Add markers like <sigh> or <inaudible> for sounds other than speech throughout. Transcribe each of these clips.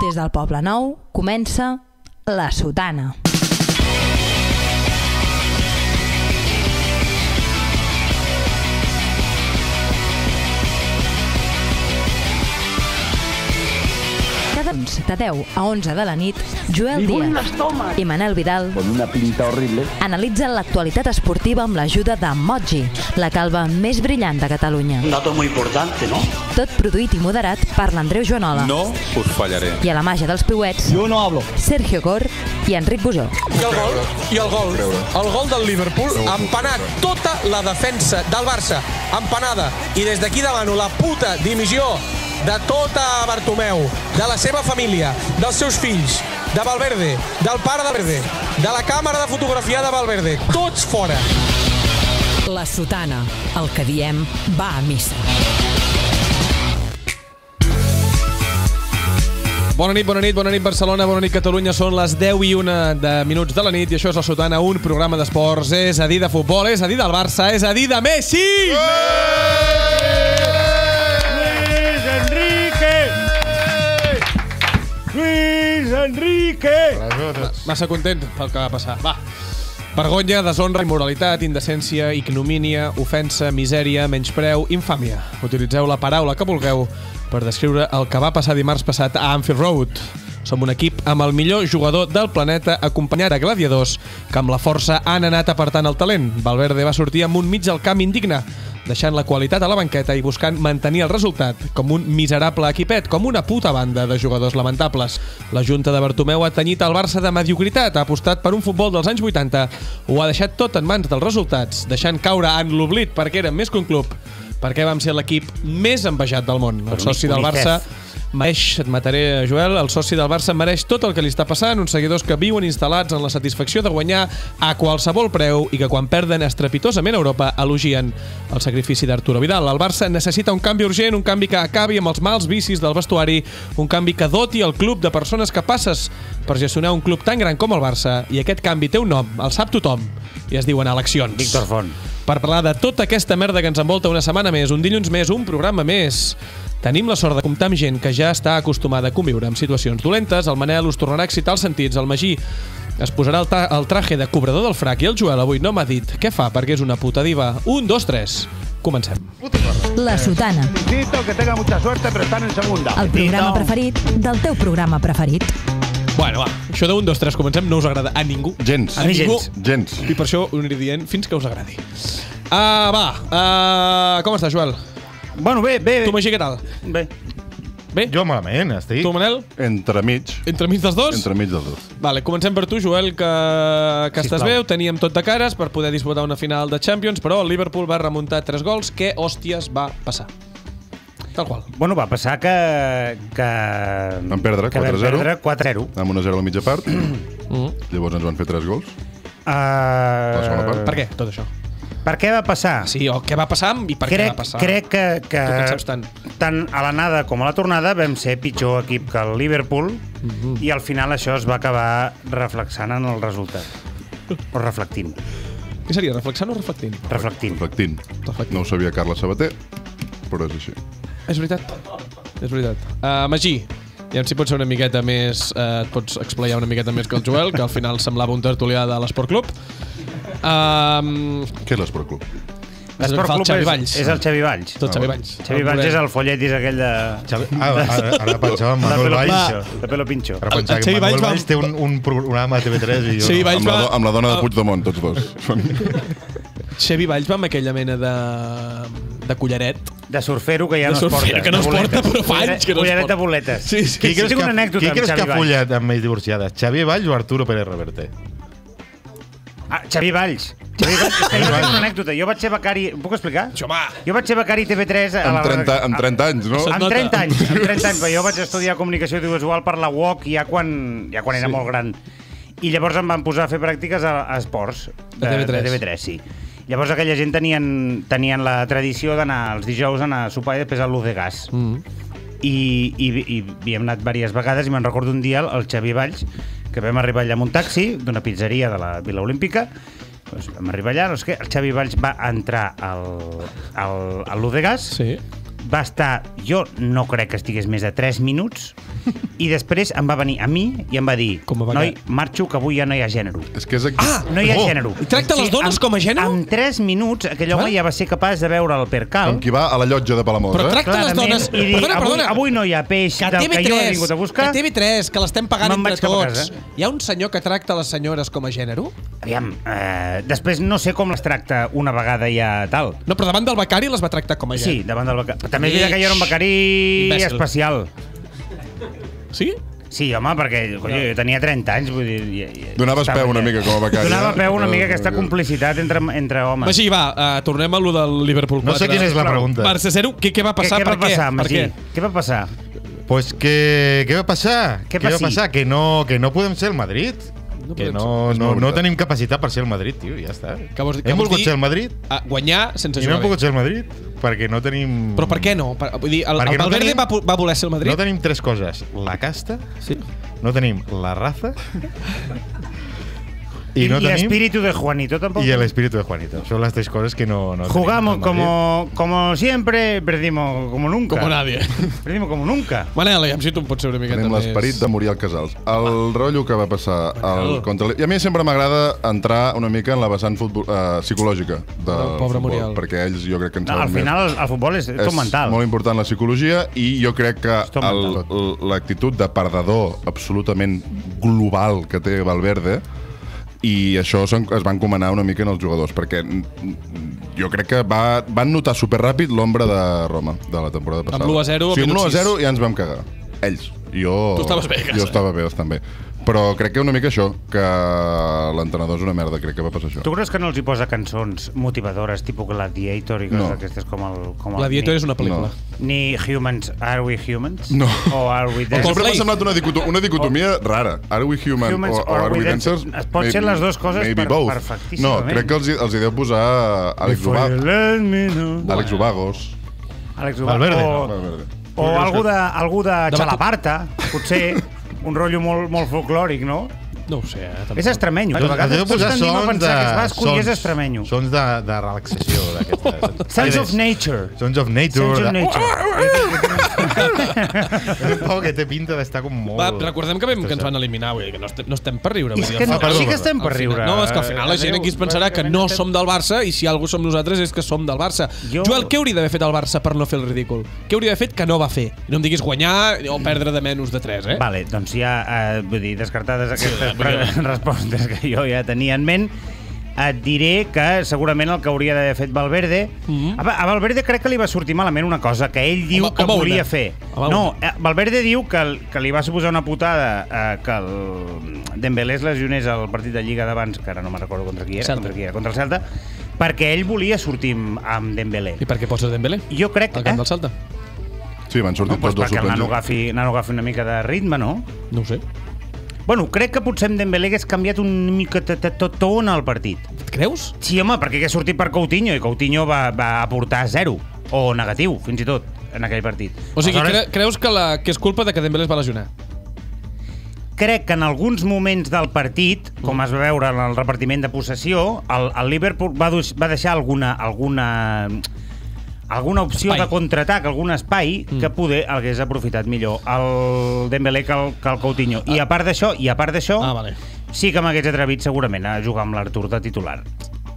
Des del Poble Nou comença La Sotana. Cada uns de 10 a 11 de la nit, Joel Díaz i Manel Vidal con una pinta horrible. analitzen l'actualitat esportiva amb l'ajuda de Moji, la calva més brillant de Catalunya. Un dato muy importante, ¿no? Tot produït i moderat per l'Andreu Joanola. No us fallaré. I a la màgia dels piuets, Yo no hablo. Sergio Cor i Enric Bujó. I el gol, i el gol, el gol del Liverpool, empanat tota la defensa del Barça, empanada. I des d'aquí demano la puta dimissió de tota Bartomeu, de la seva família, dels seus fills, de Valverde, del pare de Valverde, de la càmera de fotografia de Valverde. Tots fora. La Sotana, el que diem va a missa. Bona nit, bona nit, bona nit Barcelona, bona nit Catalunya. Són les 10 i 1 de minuts de la nit i això és la Sotana, un programa d'esports, és a dir, de futbol, és a dir, del Barça, és a dir, de Messi! Luis Enrique. Massa content pel que va passar. Va. Vergonya, deshonra, immoralitat, indecència, ignomínia, ofensa, misèria, menyspreu, infàmia. Utilitzeu la paraula que vulgueu per descriure el que va passar dimarts passat a Anfield Road. Som un equip amb el millor jugador del planeta acompanyat de gladiadors que amb la força han anat apartant el talent. Valverde va sortir amb un mig del camp indigne, deixant la qualitat a la banqueta i buscant mantenir el resultat, com un miserable equipet, com una puta banda de jugadors lamentables. La Junta de Bartomeu ha tenyit el Barça de mediocritat, ha apostat per un futbol dels anys 80, ho ha deixat tot en mans dels resultats, deixant caure en l'oblit perquè érem més que un club, perquè vam ser l'equip més envejat del món. El soci del Barça mereix, et mataré, Joel, el soci del Barça mereix tot el que li està passant, uns seguidors que viuen instal·lats en la satisfacció de guanyar a qualsevol preu i que quan perden estrepitosament a Europa elogien el sacrifici d'Arturo Vidal. El Barça necessita un canvi urgent, un canvi que acabi amb els mals vicis del vestuari, un canvi que doti el club de persones capaces per gestionar un club tan gran com el Barça i aquest canvi té un nom, el sap tothom, i es diuen eleccions. Víctor Font. Per parlar de tota aquesta merda que ens envolta una setmana més, un dilluns més, un programa més. Tenim la sort de comptar amb gent que ja està acostumada a conviure amb situacions dolentes. El Manel us tornarà a excitar els sentits. El Magí es posarà el, ta el traje de cobrador del frac i el Joel avui no m'ha dit què fa perquè és una puta diva. Un, dos, tres. Comencem. La Sotana, Felicito, que tenga mucha suerte, pero están en segunda. el programa preferit del teu programa preferit. Bueno, va, això d'un, dos, tres, comencem no us agrada a ningú. Gens. A ningú. Gens. I per això ho aniré dient fins que us agradi. Uh, va, uh, com estàs, Joel? Bueno, bé, bé. Tu, Magí, què tal? Bé. Bé? Jo malament, estic. Tu, Manel? Entremig. Entremig dels dos? Entremig dels dos. Vale, comencem per tu, Joel, que, que estàs Sisplau. bé, ho teníem tot de cares per poder disputar una final de Champions, però el Liverpool va remuntar tres gols. Què hòsties va passar? Tal qual. Bueno, va passar que... que Vam perdre que vam 4-0. perdre 4-0. Amb 1-0 a la mitja part. Mm. Llavors ens van fer 3 gols. Uh, La segona part. Per què, tot això? Per què va passar? Sí, o què va passar i per crec, què va passar? crec que, que Tu que tant. tant a l'anada com a la tornada vam ser pitjor equip que el Liverpool Mhm. i al final això es va acabar reflexant en el resultat. O reflectint. Què seria, reflexant o reflectint? Reflectint. Reflectint. Reflectint. No ho sabia Carles Sabater, però és així. És veritat. És veritat. Uh, Magí, ja si pots ser una miqueta més... Uh, et pots explayar una miqueta més que el Joel, que al final semblava un tertulià de l'Esport Club. Um, Què és l'Esport Club? L'Esport Club Xavi és, Valls. és el Xavi Valls. tot Xavi Valls. Xavi Valls és el folletis aquell de... Xavi, ah, ara, ara <laughs> pensava en de Manuel Valls. pincho. De pelo pincho. Ara pensava El que Xavi Manuel Valls va- Valls té un, un programa a TV3 i jo... Xavi no. Valls Amb la, amb la dona de Ah. Puigdemont, tots dos. <laughs> Xavi Valls va amb aquella mena de, de collaret. De surfero que ja De no es porta. que no de es porta, però fa anys que no es Collaret porta. de boletes. Sí, sí. Qui creus que, una anècdota qui creus que Xavi ha follat amb més divorciades? Xavi Valls o Arturo Pérez Reverte? Ah, Xavi Valls. Xavi Valls. És que jo tinc una anècdota. Jo vaig ser becari... Em puc explicar? Home, Jo vaig ser becari TV3 a la... amb, 30, amb 30 anys, no? Amb nota. 30 anys, amb 30 anys, <laughs> però jo vaig estudiar comunicació audiovisual per la UOC ja quan, ja quan era Sí. molt gran. I llavors em van posar a fer pràctiques a, a esports. A TV3. De TV3, sí. Llavors aquella gent tenien, tenien la tradició d'anar els dijous a anar a sopar i després a l'Uz de Gas. Mm. I, i, i havíem anat diverses vegades i me'n recordo un dia el, el Xavi Valls que vam arribar allà amb un taxi d'una pizzeria de la Vila Olímpica doncs vam arribar allà, no sé què, el Xavi Valls va entrar al, al, a l'U de Gas sí. Va estar, jo no crec que estigués més de 3 minuts, i després em va venir a mi i em va dir, Com a beca- noi, marxo, que avui ja no hi ha gènere. És que és aquí. Ah! No hi ha Oh! gènere. I tracta les dones en, com a gènere? En 3 minuts, aquell home ja va ser capaç de veure el percal. Com qui va a la llotja de Palamós, Però eh? tracta les clarament, dones... i dir, perdona, avui, perdona. avui no hi ha peix que del que jo he vingut a TV3, buscar. que TV3, que l'estem pagant entre tots. casa. Hi ha un senyor que tracta les senyores com a gènere? Aviam, eh, després no sé com les tracta una vegada ja tal. No, però davant del becari les va tractar com a Sí, gènere. davant del becari. També és veritat que jo era un becari Imbècil. especial. Sí? Sí, home, perquè colló, jo tenia 30 anys, vull dir... Ja, ja, Donaves estava peu una ja- mica com a becari. Donava peu una mica aquesta complicitat entre, entre homes. Magí, va, uh, tornem a lo del Liverpool 4. No sé quina és la pregunta. Barça 0, què, què va Què, passar? què va per passar, Per Magí? què? Què va passar? Pues que... Què va passar? Què Què va passar? Que no, que no podem ser el Madrid. No que no, no, no tenim capacitat per ser el Madrid, tio, ja està. Què vols què Hem volgut ser el Madrid Uh, guanyar sense i no jugar hem pogut ser el Madrid perquè no tenim... Però per què no? Per, vull dir, el, Perquè el no Valverde tenim- va, va voler ser el Madrid? No tenim tres coses. La casta, Sí. no tenim la raza <laughs> i, no i tenim... espíritu de Juanito tampoco. Y el espíritu de Juanito. Son las tres cosas que no... no Jugamos como, como siempre, perdimos como nunca. Como nadie. Perdimos como nunca. Manel, ja si tu em pots ser una miqueta Tenim més... l'esperit de Muriel Casals. El rotllo que va passar al contra... I a mi sempre m'agrada entrar una mica en la vessant futbol, uh, psicològica del Pobre- pobre futbol, Muriel. perquè ells jo crec que en No, al més. final el, el futbol és, és tot mental. molt important la psicologia i jo crec que el- l'actitud de perdedor absolutament global que té Valverde i això es va encomanar una mica en els jugadors perquè jo crec que va, van notar superràpid l'ombra de Roma de la temporada passada. Amb l'1 a 0 Sí, amb minut l'1 a 0 sis. ja ens vam cagar. Ells. Jo, Tu estaves bé a casa. Jo estava bé, bastant bé. Però crec que una mica això, que l'entrenador és una merda, crec que va passar això. Tu creus que no els hi posa cançons motivadores, tipus Gladiator i coses No. d'aquestes com el... Com el Gladiator ni, és una pel·lícula. No. Ni Humans, Are We Humans? No. O Are We <laughs> Sempre Dancers? m'ha semblat una, dicoto una dicotomia rara. Are we human Humans o, o or are we dancers? Es pot ser les dues coses maybe per- both. perfectíssimament. No, crec que els, els hi deu posar Àlex, Before Uba you let me know. Àlex Ubagos. Àlex Uba- Valverde, o, Valverde. o algú de, algú de De Xalaparta, potser. <laughs> Un rotllo molt, molt folclòric, no? No ho sé, eh? tampoc. És extremenyo. De Els vegades tots posar tendim a sons de... pensar que és basco i és sons- extremenyo. Sons de, de relaxació d'aquestes. Sense of nature. Sons of nature. Sense of nature. És un pau que té pinta d'estar com molt... Va, recordem que, vam, que ens van eliminar, vull dir, que no estem, no estem per riure. És vull dir, que no, sí que estem per al final- riure. No, és que al final la gent aquí es pensarà que no som del Barça i si algú som nosaltres és que som del Barça. Jo- Joel, què hauria d'haver fet el Barça per no fer el ridícul? Què hauria d'haver fet que no va fer? No em diguis guanyar o perdre de menys de 3, eh? Vale, doncs ja, eh, vull dir, descartades aquestes <laughs> respostes que jo ja tenia en ment, et diré que segurament el que hauria d'haver fet Valverde... Mhm. a, a Valverde crec que li va sortir malament una cosa que ell diu Home, que home, volia una. fer. Home, no, eh, Valverde diu que, que li va suposar una putada eh, que el Dembélé es lesionés al partit de Lliga d'abans, que ara no me'n recordo contra qui era, Celta. contra qui era, contra el Celta, perquè ell volia sortir amb, amb Dembélé. I per què poses Dembélé? Jo crec Al que... camp del Salta? Sí, van sortir No, doncs tots dos perquè el nano suplents. agafi, nano agafi una mica de ritme, no? No ho sé. Bueno, crec que potser amb Dembélé hagués canviat una mica tot on el partit. Et creus? Sí, home, perquè hagués sortit per Coutinho i Coutinho va, va aportar zero, o negatiu, fins i tot, en aquell partit. O sigui, Aleshores, cre creus que, la, que és culpa de que Dembélé es va lesionar? crec que en alguns moments del partit, com es va veure en el repartiment de possessió, el, el Liverpool va, va deixar alguna, alguna, alguna opció Espai. de contraatac, algun espai, mm. que poder hagués aprofitat millor el Dembélé que el, que el Coutinho. I a part d'això, i a part d'això, Ah, vale. sí que m'hagués atrevit segurament a jugar amb l'Artur de titular.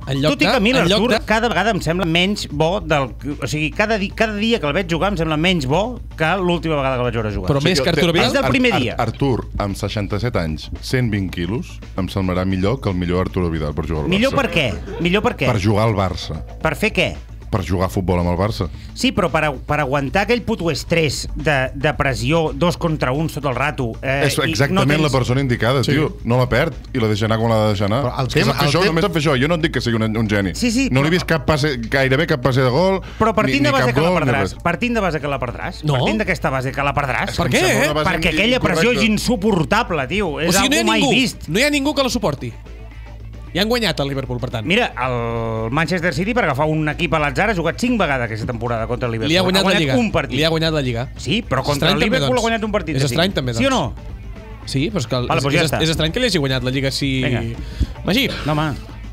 En lloc Tot i de, que a mi l'Artur de... cada vegada em sembla menys bo del... O sigui, cada, di, cada dia que el veig jugar em sembla menys bo que l'última vegada que el vaig veure jugar. Però més que Arturo Des Vidal? del primer dia. Artur, amb 67 anys, 120 quilos, em semblarà millor que el millor Arturo Vidal per jugar al Barça. Millor per què? Millor per què? Per jugar al Barça. Per fer què? Per jugar a futbol amb el Barça. Sí, però per, a- per aguantar aquell puto estrès de, de pressió, dos contra un tot el rato... Eh, és i exactament no tens... la persona indicada, Sí. tio. No la perd i la deixa anar com l'ha de deixar anar. Però el És que tema- sap fer això, tema- només sap fer això. Jo no et dic que sigui un, un geni. Sí, sí, no li però- he vist cap passe, gairebé cap passe de gol, Però partint ni, de ni base cap que la perdràs, partint de base que la perdràs, No. partint d'aquesta base que la perdràs, Per què, eh? perquè aquella pressió és insuportable, tio. És O sigui, no hi algo ha mai ningú, vist. no hi ha ningú que la suporti. I han guanyat el Liverpool, per tant. Mira, el Manchester City, per agafar un equip a l'atzar, ha jugat 5 vegades aquesta temporada contra el Liverpool. Li ha guanyat, la Lliga. un partit. Li ha guanyat la Lliga. Sí, però contra Estrany el també, Liverpool doncs. ha guanyat un partit. És de estrany també, Sí o no? Sí, però és que Vale, és, doncs ja és, és estrany que li hagi guanyat la Lliga si... Vinga. Magí, No, home.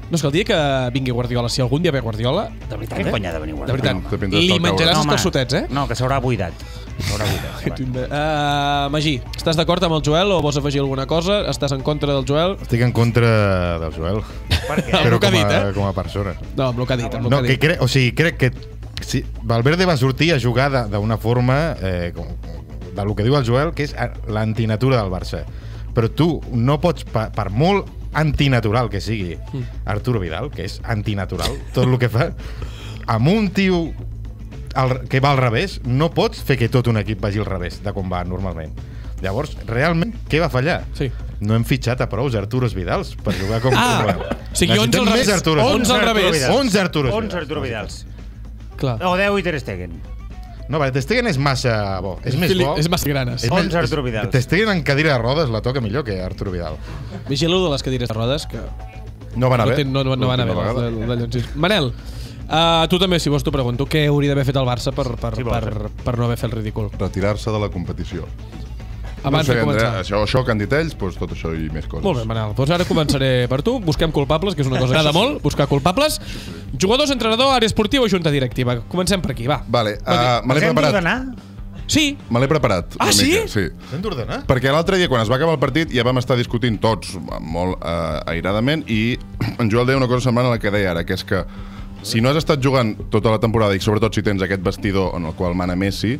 No, és que el dia que vingui Guardiola, si algun dia ve Guardiola, de veritat, eh? ha de venir De Guardiola? veritat, Te pintes li menjaràs No, els home. calçotets, eh? No, que s'haurà buidat. Uh, Magí, estàs d'acord amb el Joel o vols afegir alguna cosa? Estàs en contra del Joel? Estic en contra del Joel. Per què? Però com dit, a, eh? com a persona. No, amb el que ha dit, amb No, que que dit. cre o sigui, crec que si Valverde va sortir a jugar de- d'una forma eh, com, de lo que diu el Joel, que és l'antinatura del Barça. Però tu no pots, per, per molt antinatural que sigui Arturo Vidal, que és antinatural, tot el que fa, amb un tio al, que va al revés, no pots fer que tot un equip vagi al revés de com va normalment. Llavors, realment, què va fallar? Sí. No hem fitxat a prous Arturos Vidals per jugar com... Ah, com- o sigui, 11 al revés. més Arturos 11 al revés. 11 Arturos 11 Vidals. Arturo Vidals. Clar. O 10 i Ter Stegen. No, vale, Ter Stegen és massa bo. És més Fili- bo. És massa granes. És 11 més- Arturo Vidal. Ter Stegen en cadira de rodes la toca millor que Arturo Vidal. Vigileu de les cadires de rodes, que No va anar no, bé. ten- no, no, no van a bé. Manel, uh, tu també, si vols, t'ho pregunto. Què hauria d'haver fet el Barça per, per, vols, per, per no haver fet el ridícul? Retirar-se de la competició. Abans no sé, de començar. Andrea, això, això que han dit ells, doncs tot això i més coses. Molt bé, Manel. Doncs ara començaré per tu. Busquem culpables, que és una cosa que agrada molt, buscar culpables. Jugadors, entrenador, àrea esportiva o junta directiva. Comencem per aquí, va. Vale, uh, me l'he hem preparat. Sí, Me l'he preparat. Ah, sí? Mica, sí. S'han d'ordenar? Perquè l'altre dia, quan es va acabar el partit, ja vam estar discutint tots molt eh, airadament i <clears throat> en Joel deia una cosa semblant a la que deia ara, que és que si no has estat jugant tota la temporada i sobretot si tens aquest vestidor en el qual mana Messi,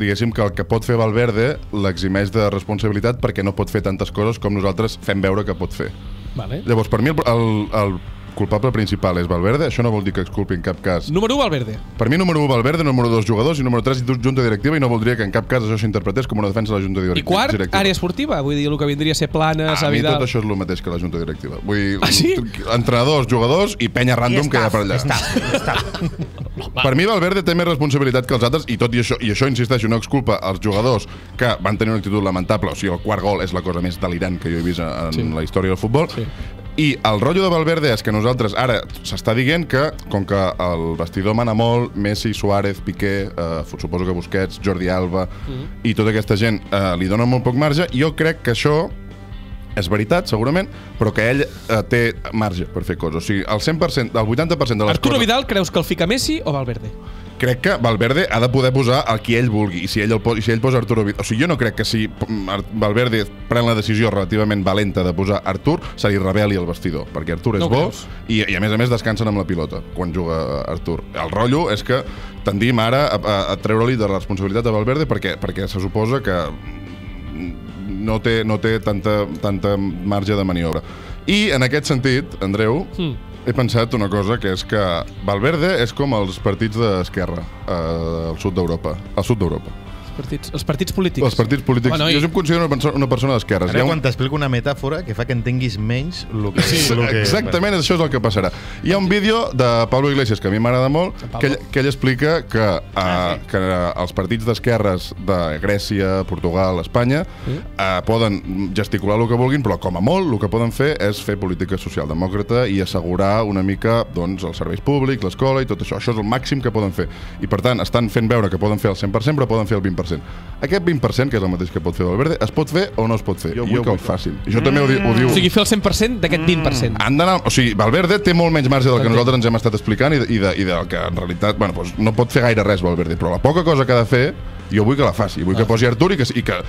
diguéssim que el que pot fer Valverde l'eximeix de responsabilitat perquè no pot fer tantes coses com nosaltres fem veure que pot fer. vale. Llavors, per mi el, el, el culpable principal és Valverde, això no vol dir que exculpi en cap cas. Número 1, Valverde. Per mi, número 1, Valverde, número 2, jugadors, i número 3, junta directiva, i no voldria que en cap cas això s'interpretés com una defensa de la junta I directiva. quart, directiva. àrea esportiva. Vull dir, el que vindria a ser planes, A a mi tot això és el mateix que la junta directiva. Vull dir, Ah, sí? entrenadors, jugadors i penya random que hi ha per allà. Està, està. <laughs> Per mi Valverde té més responsabilitat que els altres i tot i això, i això insisteixo, no exculpa als jugadors que van tenir una actitud lamentable, o sigui, el quart gol és la cosa més delirant que jo he vist en Sí. la història del futbol. Sí. I el rotllo de Valverde és que nosaltres, ara s'està dient que, com que el vestidor mana molt, Messi, Suárez, Piqué, eh, suposo que Busquets, Jordi Alba Mm. i tota aquesta gent eh, li donen molt poc marge, jo crec que això és veritat, segurament, però que ell eh, té marge per fer coses. O sigui, el 100%, el 80% de les Arturo coses... Vidal, creus que el fica Messi o Valverde? Crec que Valverde ha de poder posar el qui ell vulgui. I si ell, el posa, si ell posa Arturo Vidal... O sigui, jo no crec que si Valverde pren la decisió relativament valenta de posar Artur, se li rebel·li el vestidor. Perquè Artur és No bo creus? i, i, a més a més, descansen amb la pilota quan juga Artur. El rotllo és que tendim ara a, a, a treure-li de la responsabilitat de Valverde perquè, perquè se suposa que no té, no té tanta, tanta marge de maniobra. I en aquest sentit, Andreu, Hmm. he pensat una cosa, que és que Valverde és com els partits d'esquerra eh, al sud d'Europa. Al sud d'Europa. Els partits, els partits polítics. Els partits polítics. Home, no, i- jo em considero una persona, una persona d'esquerres. Ara ha un- quan t'explico una metàfora que fa que entenguis menys el que... Sí, lo que exactament, això és el que passarà. Hi ha un vídeo de Pablo Iglesias que a mi m'agrada molt, que ell, que ell explica que, uh, Ah, sí. que els partits d'esquerres de Grècia, Portugal, Espanya uh, poden gesticular el que vulguin, però com a molt el que poden fer és fer política socialdemòcrata i assegurar una mica doncs, els serveis públics, l'escola i tot això. Això és el màxim que poden fer. I per tant, estan fent veure que poden fer el 100%, però poden fer el 20%. Aquest 20%, que és el mateix que pot fer Valverde, es pot fer o no es pot fer. Jo, vull que el facin. I això també ho, di ho diu... O sigui, fer el 100% d'aquest 20%. Han d'anar... O sigui, Valverde té molt menys marge del que nosaltres ens hem estat explicant i, de, i, de, i del que en realitat... Bueno, doncs no pot fer gaire res Valverde, però la poca cosa que ha de fer jo vull que la faci. Vull que posi Artur i que, i que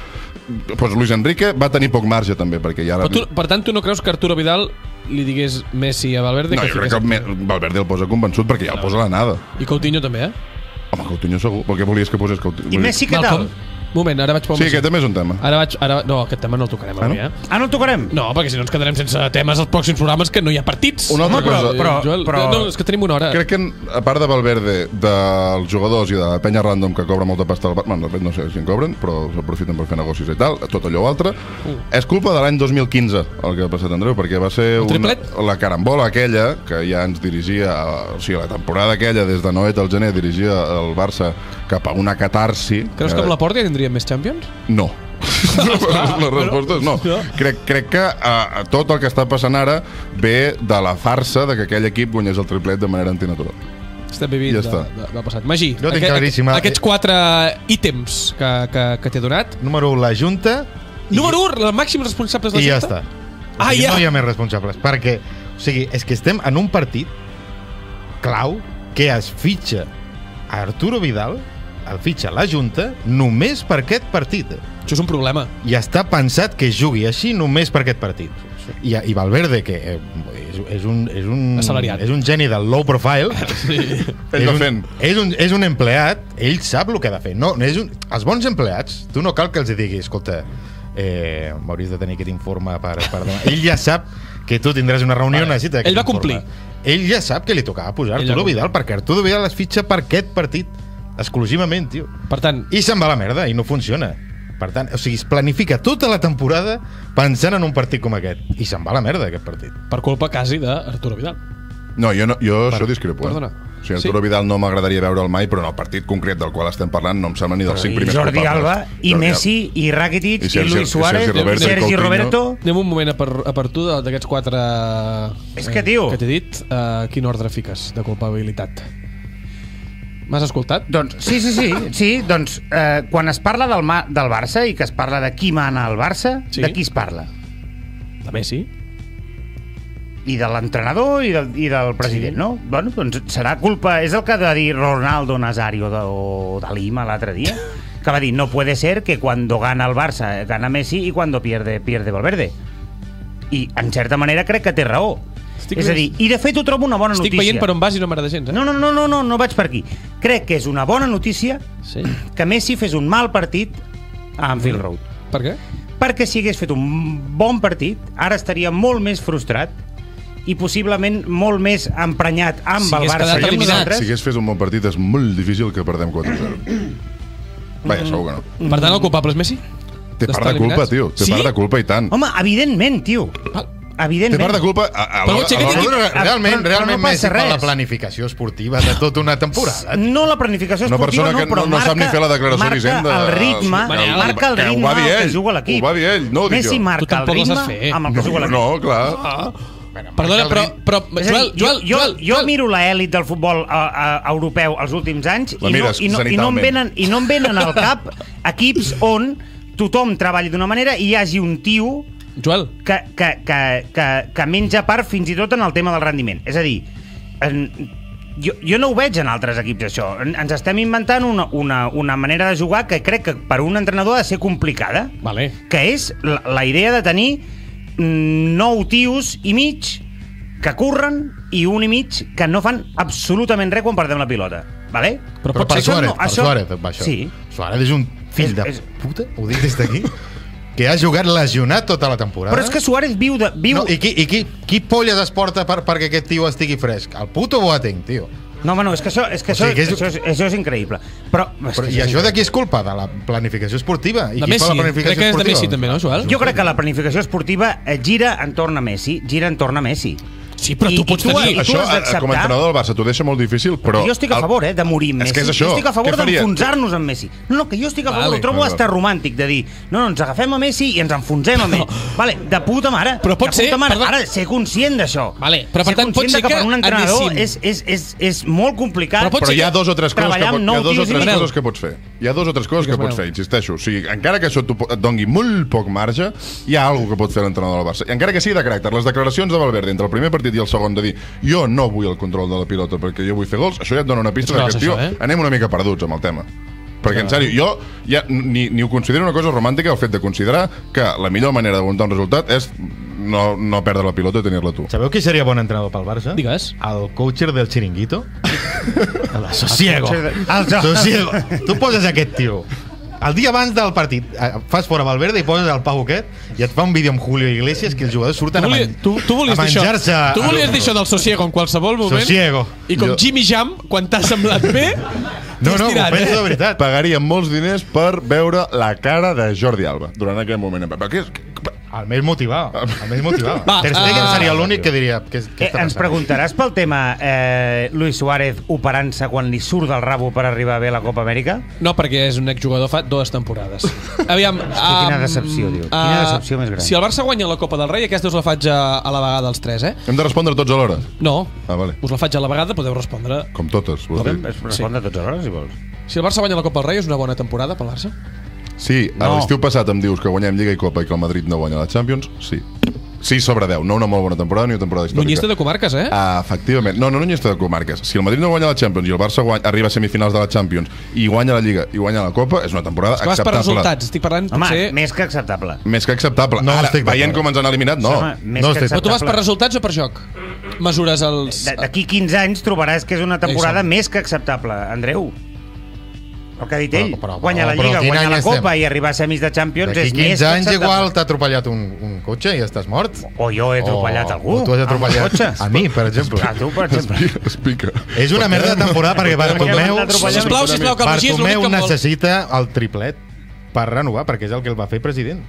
doncs Luis Enrique va tenir poc marge també, perquè ja... Però tu, per tant, tu no creus que Arturo Vidal li digués Messi a Valverde No, que jo crec que Valverde el posa convençut perquè ja el posa a la nada. I Coutinho també, eh? Home, Coutinho segur. Per què volies que posés Coutinho? I Messi què tal? Moment, ara vaig pel Sí, aquest també és un tema. Ara vaig... Ara... No, aquest tema no el tocarem Ah, no? avui, eh? Ah, no el tocarem? No, perquè si no ens quedarem sense temes als pròxims programes que no hi ha partits. Una altra Home, però, cosa. però, Joel, però- No, és que tenim una hora. Crec que, a part de Valverde, dels jugadors i de la penya random que cobra molta pasta al Barça, bueno, de fet no sé si en cobren, però s'aprofiten per fer negocis i tal, tot allò altre, és culpa de l'any 2015 el que ha passat, Andreu, perquè va ser una, triplet? la carambola aquella que ja ens dirigia, a, o sigui, la temporada aquella, des de Noet al gener, dirigia el Barça cap a una catarsi. Creus que amb la Porta ja tindríem més Champions? No. <laughs> la resposta és no. No? Crec, crec que uh, tot el que està passant ara ve de la farsa de que aquell equip guanyés el triplet de manera antinatural. Estem vivint Ja de, està. de, del passat. Magí, Jo tinc aqu- claríssima. aquests quatre ítems que, que, que t'he donat. Número 1, la Junta. Número 1, els màxims responsables de I la ja Junta? està. Ah, O sigui, ja. No hi ha més responsables, perquè o sigui, és que estem en un partit clau que es fitxa a Arturo Vidal, el fitxa la Junta, només per aquest partit. Això és un problema. I està pensat que jugui així només per aquest partit. I, i Valverde, que eh, és, és, un, és, un, Assalariat. és un geni del low profile, <laughs> Sí. És, un, fent. és, un, és un empleat, ell sap el que ha de fer. No, és un, els bons empleats, tu no cal que els digui, escolta, eh, m'hauries de tenir aquest informe per, per demà. <laughs> Ell ja sap que tu tindràs una reunió, Vale. necessita Ell va complir. informe. Ell ja sap que li tocava posar Arturo complir. Vidal, perquè Arturo Vidal es fitxa per aquest partit, exclusivament, tio. Per tant, I se'n va a la merda, i no funciona. Per tant, o sigui, es planifica tota la temporada pensant en un partit com aquest. I se'n va a la merda, aquest partit. per culpa quasi d'Arturo Vidal. No, jo, no, jo això discrepo. Perdona. Eh? O sigui, Arturo Sí? Vidal no m'agradaria veure'l mai, però en el partit concret del qual estem parlant no em sembla ni dels cinc I primers Jordi culpables. Alba, i Jordi Messi, i Rakitic, I i, Luis i Suárez, Sergi Roberto i Sergi Coutinho. Roberto... Anem un moment a per, a per tu d'aquests quatre... És que, tio- Que t'he dit, uh, quin ordre fiques de culpabilitat? M'has escoltat? Doncs, sí, sí, sí, sí doncs, eh, quan es parla del, ma del Barça i que es parla de qui mana al Barça, Sí. de qui es parla? De Messi? I de l'entrenador i, del, i del president, Sí. no? Bueno, doncs serà culpa... És el que va dir Ronaldo Nazario de, o de Lima l'altre dia, que va dir, no puede ser que cuando gana el Barça gana Messi y cuando pierde, pierde Valverde. I, en certa manera, crec que té raó. Estic és a dir, i de fet ho trobo una bona Estic notícia. veient per on vas i no m'agrada gens, eh? No, no, no, no, no, no vaig per aquí. Crec que és una bona notícia Sí. que Messi fes un mal partit a Anfield Road. Per què? Perquè si hagués fet un bon partit, ara estaria molt més frustrat i possiblement molt més emprenyat amb Si el Barça i amb nosaltres. Si hagués fet un bon partit és molt difícil que perdem 4-0. Vaja, segur que no. Per tant, el culpable és Messi? Té part de culpa, tio. Té Sí? part de culpa i tant. Home, evidentment, tio. Val. Té Evidentment. part de culpa... A, a, Però a que l'hora- tingui- Realment, realment, no passa Messi fa la planificació esportiva de tota una temporada. No la planificació Una esportiva, persona que no, però no, no sap ni marca- fer la declaració marca d'Hisenda. el ritme, Manel, marca el ritme va dir al que juga l'equip. Ho va dir ell, no ho dic Messi jo. marca el ritme amb el que juga l'equip. No, clar. Ah. Bueno, Perdona, el però, però a Joel, dir, jo, Joel, jo, Joel, jo Joel. miro l'elit del futbol a, a, europeu els últims anys i no, i, no, i, no em venen, i no em venen al cap equips on tothom treballi d'una manera i hi hagi un tio Joel, que, que, que, que, que menja part fins i tot en el tema del rendiment. És a dir, en, jo, jo no ho veig en altres equips, això. En- Ens estem inventant una, una, una manera de jugar que crec que per un entrenador ha de ser complicada, vale. que és la, la idea de tenir nou tios i mig que curren i un i mig que no fan absolutament res quan perdem la pilota. Vale? Però Però per. Suárez, no, per això- Suárez, va, això. Sí. Suárez és un fill És- de és- puta, ho dic des d'aquí, <laughs> que ha jugat lesionat tota la temporada. Però és que Suárez viu de... Viu... No, I qui, i qui, qui polles es porta per, perquè aquest tio estigui fresc? El puto Boateng, tio. No, home, no, és que això, és, que O sigui això, que és- això, és, això és increïble. Però, és Però, I és això de qui és culpa? De la planificació esportiva. I De qui Messi, fa la planificació crec que és de? Messi també, no, Joel? Jo crec que la planificació esportiva eh, gira entorn a Messi, gira entorn a Messi. Sí, però I- tu i pots tu- tenir... i tu Això, has a- a- com a entrenador del Barça, t'ho deixa molt difícil, però... jo estic a favor, eh, de morir amb És Messi. que és això. Jo estic a favor d'enfonsar-nos amb Messi. No, no, que jo estic a favor, Vale. ho trobo vale. romàntic, de dir, no, no, ens agafem a Messi i ens enfonsem amb ell. Vale, de puta mare. Però pot de ser, puta mare. perdó. Ara, ser conscient d'això. Vale, però per ser tant, pot ser que que per un entrenador anéssim- és, és, és, és molt complicat. Però Però hi ha dos o tres coses que, pot, hi ha dos o tres coses que pots fer. Hi ha dos o tres coses que pots fer, insisteixo. O sigui, encara que això et dongui molt poc marge, hi ha alguna que pot fer l'entrenador del Barça. I encara que sigui de caràcter, les declaracions de Valverde entre el primer partit i el segon de dir jo no vull el control de la pilota perquè jo vull fer gols, això ja et dona una pista que tio, eh? anem una mica perduts amb el tema. Perquè, en sèrio, jo ja ni, ni ho considero una cosa romàntica el fet de considerar que la millor manera d'aguantar un resultat és no, no perdre la pilota i tenir-la tu. Sabeu qui seria bon entrenador pel Barça? Digues. El coacher del Chiringuito. <laughs> El Sosiego. El- Sosiego. Tu poses aquest tio el dia abans del partit eh, fas fora Valverde i poses el Pau aquest i et fa un vídeo amb Julio Iglesias que els jugadors surten Tu, a, volia, men tu, tu volies a menjar-se tu volies dir això del sosiego en qualsevol moment Sosiego. i com Jo- Jimmy Jam, quan t'ha semblat bé No, no, tirat, penso de eh? veritat. Pagaria molts diners per veure la cara de Jordi Alba durant aquell moment. Però què és? El més motivat. El més motivat. Va, Ter Stegen ah, seria l'únic que diria... Què, què Eh, ens preguntaràs pel tema eh, Luis Suárez operant-se quan li surt del rabo per arribar bé a la Copa Amèrica? No, perquè és un exjugador fa dues temporades. <laughs> Aviam... quina um, decepció, tio. Quina uh, decepció més gran. Si el Barça guanya la Copa del Rei, aquesta us la faig a, a la vegada els tres, eh? Hem de respondre tots alhora. No, Ah, vale. us la faig a la vegada, podeu respondre. Com totes, vols dir? respondre tots alhora, si vols. Si el Barça guanya la Copa del Rei, és una bona temporada pel Barça? Sí, a No. l'estiu passat em dius que guanyem Lliga i Copa i que el Madrid no guanya la Champions, sí. 6 sobre 10. No una molt bona temporada ni una temporada històrica. Nuñista de comarques, eh? Ah, efectivament. No, no Nuñista de comarques. Si el Madrid no guanya la Champions i el Barça guanya, arriba a semifinals de la Champions i guanya la Lliga i guanya la Copa, és una temporada que vas per acceptable. resultats. Estic parlant, Home, potser... més que acceptable. Més que acceptable. No Ara, estic veient com ens han eliminat, no. Home, més no que estic- Però tu vas per acceptable. resultats o per joc? Mesures els... D'aquí 15 anys trobaràs que és una temporada Exacte. més que acceptable, Andreu. El que ha dit ell. Però- però- guanya la Lliga, quin guanya any la estem? Copa i arribar a semis de Champions és més 15 que anys igual t'ha atropellat un, un cotxe i estàs mort. O jo he atropellat O- algú. o tu has atropellat cotxe. a mi, per exemple. A tu, per exemple. Espica, espica. És una merda de temporada perquè Bartomeu. Sisplau, sisplau, que el Magí és l'únic Bartomeu que necessita el triplet per renovar, perquè és el que el va fer president.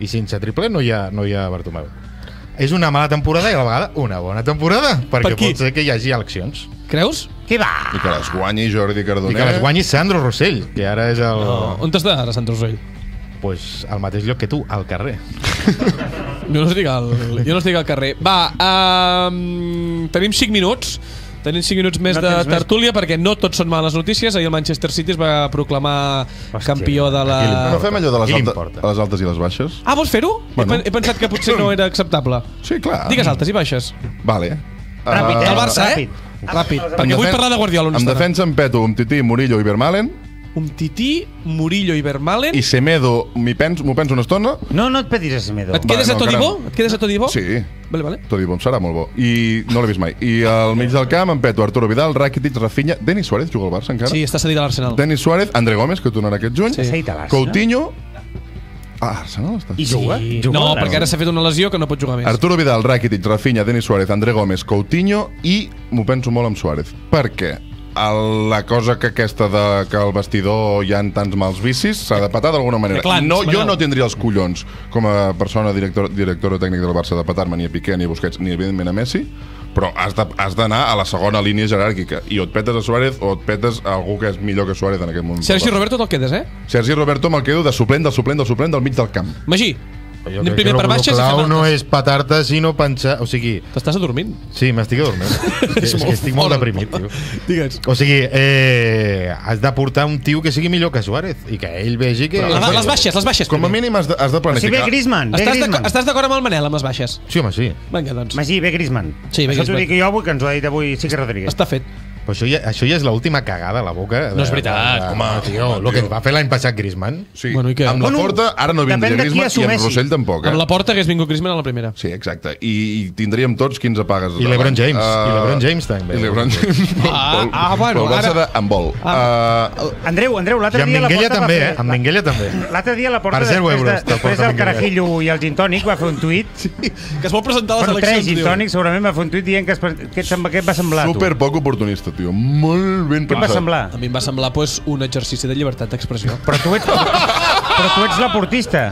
I sense triplet no hi ha, no hi ha Bartomeu. És una mala temporada i a la vegada una bona temporada, perquè Per qui? pot ser que hi hagi eleccions. Creus? Què va? I que les guanyi Jordi I Cardoner. que les guanyi Sandro Rossell, que ara és el... No. On estàs ara, Sant Rosell? Pues, al mateix lloc que tu, al carrer. Jo no estic al, jo no estic al carrer. Va, um, tenim 5 minuts. Tenim 5 minuts més No de tens més? tertúlia perquè no tot són males notícies. Ahir el Manchester City es va proclamar Hòstia, campió de la... No fem allò de les, alta, importa? les altes i les baixes? Ah, vols fer-ho? Bueno. He, he pensat que potser no era acceptable. Sí, clar. Digues altes i baixes. Vale. Ràpid, eh? Del Barça, eh? Ràpid. Ràpid, perquè vull parlar de Guardiola una Em defensa en Peto, un Tití, Murillo i Vermalen Un Tití, Murillo i Vermalen. i Semedo m'hi penso, m'ho penso una estona. No, no et pedis a Semedo. Et quedes Va, a no, Todibó? caram. Et quedes a Todibó? Sí, Vale, vale. tot i bon, serà molt bo. I no l'he vist mai. I al mig del camp, en Peto, Arturo Vidal, Rakitic, Rafinha, Denis Suárez, juga al Barça encara. Sí, està cedit a l'Arsenal. Denis Suárez, André Gómez, que tornarà aquest juny. Sí. A? Coutinho... Ah, Arsenal està. I juga? Sí. juga No, a perquè ara s'ha fet una lesió que no pot jugar més. Arturo Vidal, Rakitic, Rafinha, Denis Suárez, André Gómez, Coutinho i m'ho penso molt amb Suárez. Per què? El, la cosa que aquesta de que al vestidor hi han tants mals vicis s'ha de patar d'alguna manera. Clans, no, jo no tindria els collons com a persona director, director o tècnic del Barça de patar-me ni a Piqué, ni a Busquets, ni evidentment a Messi, però has d'anar a la segona línia jeràrquica i o et petes a Suárez o et petes a algú que és millor que Suárez en aquest moment. Sergi Roberto te'l quedes, eh? Sergi Roberto me'l quedo de suplent, del suplent, del suplent del mig del camp. Magí, Jo anem primer per baixes i fem no és patar-te, sinó pensar... O sigui, T'estàs adormint? sí, m'estic adormint. <laughs> és, és que estic molt deprimit, tio. Digues. O sigui, eh, has de portar un tio que sigui millor que Suárez i que ell vegi que... Les, les baixes, les baixes. Com a mínim has de, has de ve planificar. Griezmann, ve Estàs Griezmann. Estàs d'acord amb el Manel, amb les baixes? Sí, home, sí. Vinga, doncs. Magí, ve Griezmann. Sí, ve Això t'ho Griezmann. dic jo avui, que ens ho ha dit avui Sique Rodríguez. Està fet. Però això ja, això ja és l'última cagada a la boca. De, No és veritat, de, de, home, tio, el que va fer l'any passat Griezmann. Sí, Bueno, i què? amb la Bueno, porta ara no vindria Griezmann i amb. Rossell tampoc. Eh? Amb la porta hagués vingut Griezmann a la primera. Sí, exacte. I, I tindríem tots 15 pagues. I LeBron James. Ah, I LeBron James també. I LeBron James. Ah, ah, bueno, Pel Barça ara- de handball. Ah. Andreu, Andreu, I l'altre amb dia la porta també, eh? Amb Minguella també. L'altre dia la porta, Per zero després, euros, de, te'l després porta del carajillo i el gin tònic, va fer un tuit, Que es vol presentar a les bueno, tres eleccions. gin diu. tònics, segurament va fer un tuit dient que, què et va semblar, a tu? Super poc oportunista, tio. Molt ben Què et va pensat. semblar? A mi em va semblar pues, un exercici de llibertat d'expressió. Però tu ets, però tu ets la portista.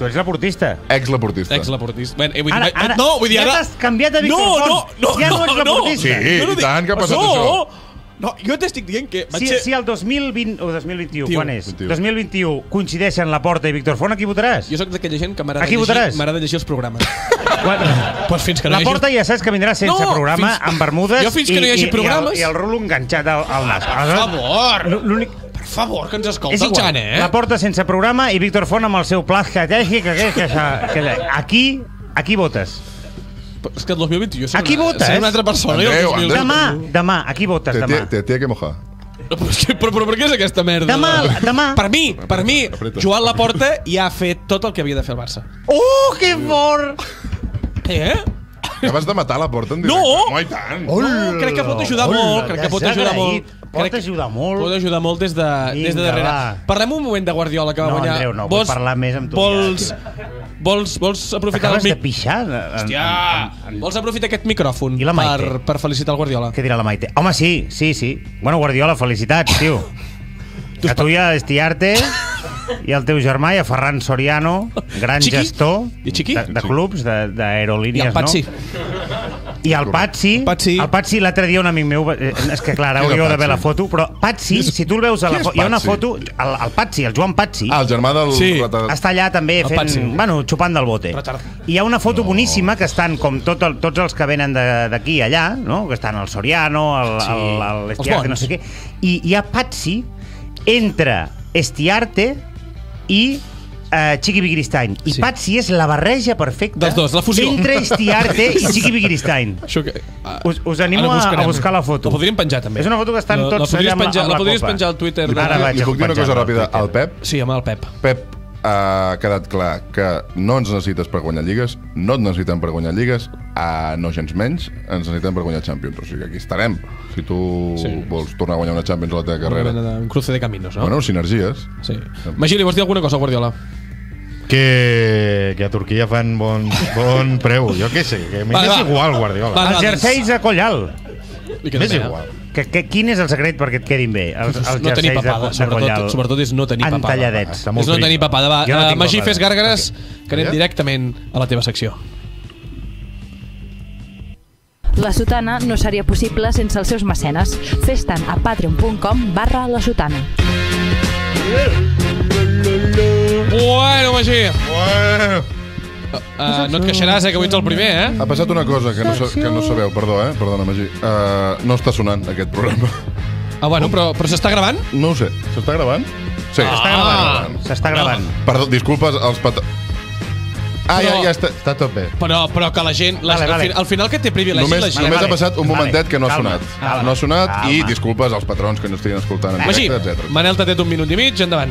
Tu ets la portista. Ex-laportista. Ex-laportista. Bueno, eh, vull dir, Ara, eh, ara, no, vull dir, ja ara... t'has canviat de Víctor no, no, Fons. no, Ja no ets la portista. Sí, Jo no i dic- tant que ha passat no, això. No, jo t'estic dient que Si, ser... si el 2020 o 2021, Tio. quan és? 21. 2021 coincideixen la Porta i Víctor Font, a qui votaràs? Jo sóc d'aquella gent que m'agrada llegir, votaràs? m'agrada llegir els programes. <laughs> Quan... pues fins que no La hi hagi... Porta ja saps que vindrà sense No, programa, fins- amb bermudes Jo fins que no hi i, hagi i, programes- i, el, i el rulo enganxat al, al nas. Per favor! L'únic... Per favor, que ens escolta És el igual, Jan, eh? la Porta sense programa i Víctor Font amb el seu pla estratègic. Que, que, que, que, aquí, aquí votes. És que el 2021 serà, Aquí una, votes? serà una altra persona. Andreu, 2021 Demà, demà, aquí votes, Te, te, demà. te tiene que mojar. No, Però, és que, però, però per què és aquesta merda? Demà, demà. Per mi, per mi, Apreta. Joan Laporta ja ha fet tot el que havia de fer el Barça. Oh, que fort! Eh? Acabes de matar la porta en No! directe. No, i tant. No, crec que pot ajudar molt, crec que pot ajudar molt. Pot Crec que ajudar molt. Pot ajudar molt des de, des de Vinga, darrere. va. Parlem un moment de Guardiola, que va No, guanyar. Andreu, no, vull parlar més amb tu Vols, ja, vols, vols aprofitar el Acabes de mic... pixar. en- Hòstia! en- en- Vols aprofitar aquest micròfon I la Maite? per, per felicitar el Guardiola? Què dirà la Maite? Home, sí, sí, sí. Bueno, Guardiola, felicitats, tio. A tu i a Estiarte i al teu germà i a Ferran Soriano, gran Chiqui? gestor I Chiqui? de, de clubs, de- I d'aerolínies, el Patsi. no? I el Patsi, Patsi. el Patsi l'altre dia un amic meu, eh, és que clar, ara hauríeu de veure la foto, però Patsi, si tu el veus a la foto, hi ha una foto, el, el Patsi, el Joan Patsi, Ah, el germà del... Sí. està allà també fent, Patsi. bueno, xupant del bote. I hi ha una foto no. boníssima que estan com tot el, tots els que venen de- d'aquí i allà, no? que estan el Soriano, el, Sí. el, el Els Estiarte, bons. no sé què, i hi ha Patsi entre Estiarte i uh, Chiqui Bigristain. I Sí. Patsy és la barreja perfecta Dels dos, la fusió. entre Estiarte i <laughs> Chiqui Bigristain. Això que... ah, Us, us animo ara a, a buscar la foto. La podríem penjar, també. És una foto que estan La- tots allà amb, penjar, amb la, la podries copa. penjar al Twitter. Ara de- vaig Li a puc dir una cosa al ràpida al Pep? Sí, amb el Pep. Pep, ha quedat clar que no ens necessites per guanyar lligues, no et necessitem per guanyar lligues, uh, no gens menys, ens necessitem per guanyar Champions. O sigui, aquí estarem. Si tu Sí. vols tornar a guanyar una Champions a la teva Una carrera. mena de- Un cruce de caminos, no? Bueno, sinergies. Sí. Magí, li vols dir alguna cosa Guardiola? Que, que a Turquia fan bon, bon <laughs> preu. Jo què sé, que m'és Va, va. igual, Guardiola. Va, Els jerseis a coll alt. Li queda M'és igual. Que, que, quin és el secret perquè et quedin bé? Els, els no tenir de, papada, de sobretot, alt. sobretot és no tenir papada. Entalladets. És no tenir papada. Va, no uh, Magí, papada. fes gàrgares, que anem directament a la teva secció. La sotana no seria possible sense els seus mecenes. Fes-te'n a patreon.com barra la sotana. Bueno, Magí, Bueno. uh, no et queixaràs, eh, que avui ets el primer, eh? Ha passat una cosa que no, sa que no sabeu, perdó, eh? Perdona, Magí. Uh, no està sonant aquest programa. Ah, bueno, però, però s'està gravant? No ho sé. S'està gravant? Sí. S'està gravant. S'està gravant. Perdó, disculpes als pat... Ah, ja, Però- ja està. Està tot bé. Però, però que la gent... La, Vale, al, vale. final, al final que té privilegi Només, la gent... només vale. ha passat un Vale. momentet que no ha Calma, sonat. calma. No ha sonat i Calma. disculpes als patrons que no estiguin escoltant en Magí, directe, etc. Manel t'ha un minut i mig, endavant.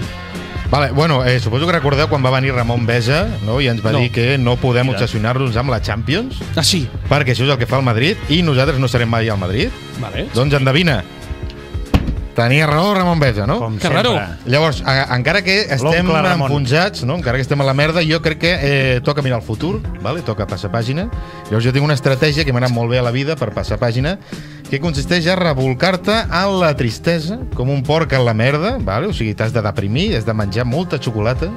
Vale, bueno, eh, suposo que recordeu quan va venir Ramon Besa no? i ens va No. dir que no podem obsessionar-nos amb la Champions Ah, sí. perquè això és el que fa el Madrid i nosaltres no serem mai al Madrid. Vale. Doncs endevina. Tenia raó Ramon Besa, no? Com Que raro. Llavors, a, encara que estem enfonsats, no? encara que estem a la merda, jo crec que eh, toca mirar el futur, vale? toca passar pàgina. Llavors jo tinc una estratègia que m'ha anat molt bé a la vida per passar pàgina, que consisteix a revolcar-te en la tristesa, com un porc en la merda, vale? o sigui, t'has de deprimir, has de menjar molta xocolata,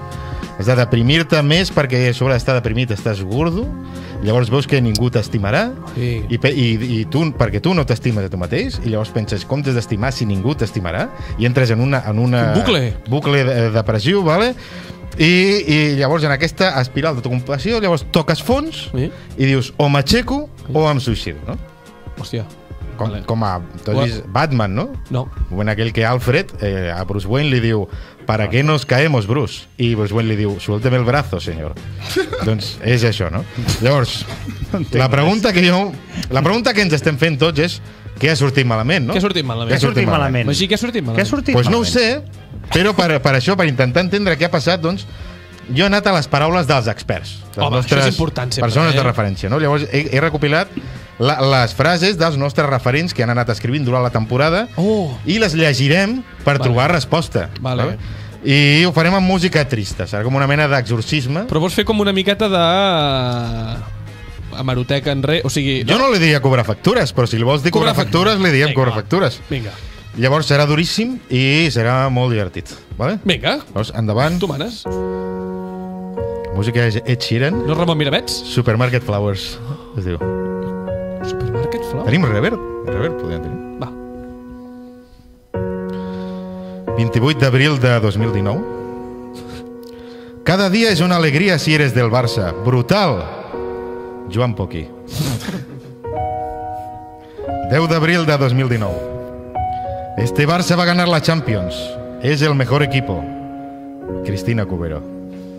has de deprimir-te més perquè a sobre d'estar deprimit estàs gordo, llavors veus que ningú t'estimarà, Sí. i, i, i tu, perquè tu no t'estimes a tu mateix, i llavors penses com t'has d'estimar si ningú t'estimarà, i entres en una, en una Un bucle. bucle de, depressiu, vale? I, i llavors en aquesta espiral d'autocompassió llavors toques fons Sí. i dius o m'aixeco o em suïcido, no? Hòstia. Com, Vale. com a tu has vist Batman, no? No. En aquell que Alfred eh, a Bruce Wayne li diu ¿Para qué nos caemos, Bruce? I Bruce Wayne li diu Suélteme el brazo, senyor. <laughs> doncs és això, no? Llavors, la pregunta que jo... La pregunta que ens estem fent tots és què ha sortit malament, no? Què ha sortit malament? Què ha sortit malament? Magí, què ha sortit malament? Què ha sortit Pues no ho malament? sé, però per, per això, per intentar entendre què ha passat, doncs, jo he anat a les paraules dels experts. Dels Home, això és important sempre, Persones eh? de referència, no? Llavors he, he recopilat la, les frases dels nostres referents que han anat escrivint durant la temporada Oh. i les llegirem per Vale. trobar resposta. Vale. I ho farem amb música trista, serà com una mena d'exorcisme. Però vols fer com una miqueta de... Hemeroteca enrere... O sigui... Jo no li diria cobrar factures, però si li vols dir cobrar, Cobrar factures, li diem Vinga, cobrar va. factures. Vinga. Llavors serà duríssim i serà molt divertit. Vale? Vinga. Llavors, endavant. Tu manes. Música de Ed Sheeran. No Ramon Mirabets? Supermarket Flowers, es diu. Supermarket Flow? Tenim reverb? Reverb podríem tenir. Va. 28 d'abril de 2019. Cada dia és una alegria si eres del Barça. Brutal. Joan Poquí. 10 d'abril de 2019. Este Barça va ganar la Champions. Es el mejor equipo. Cristina Cubero.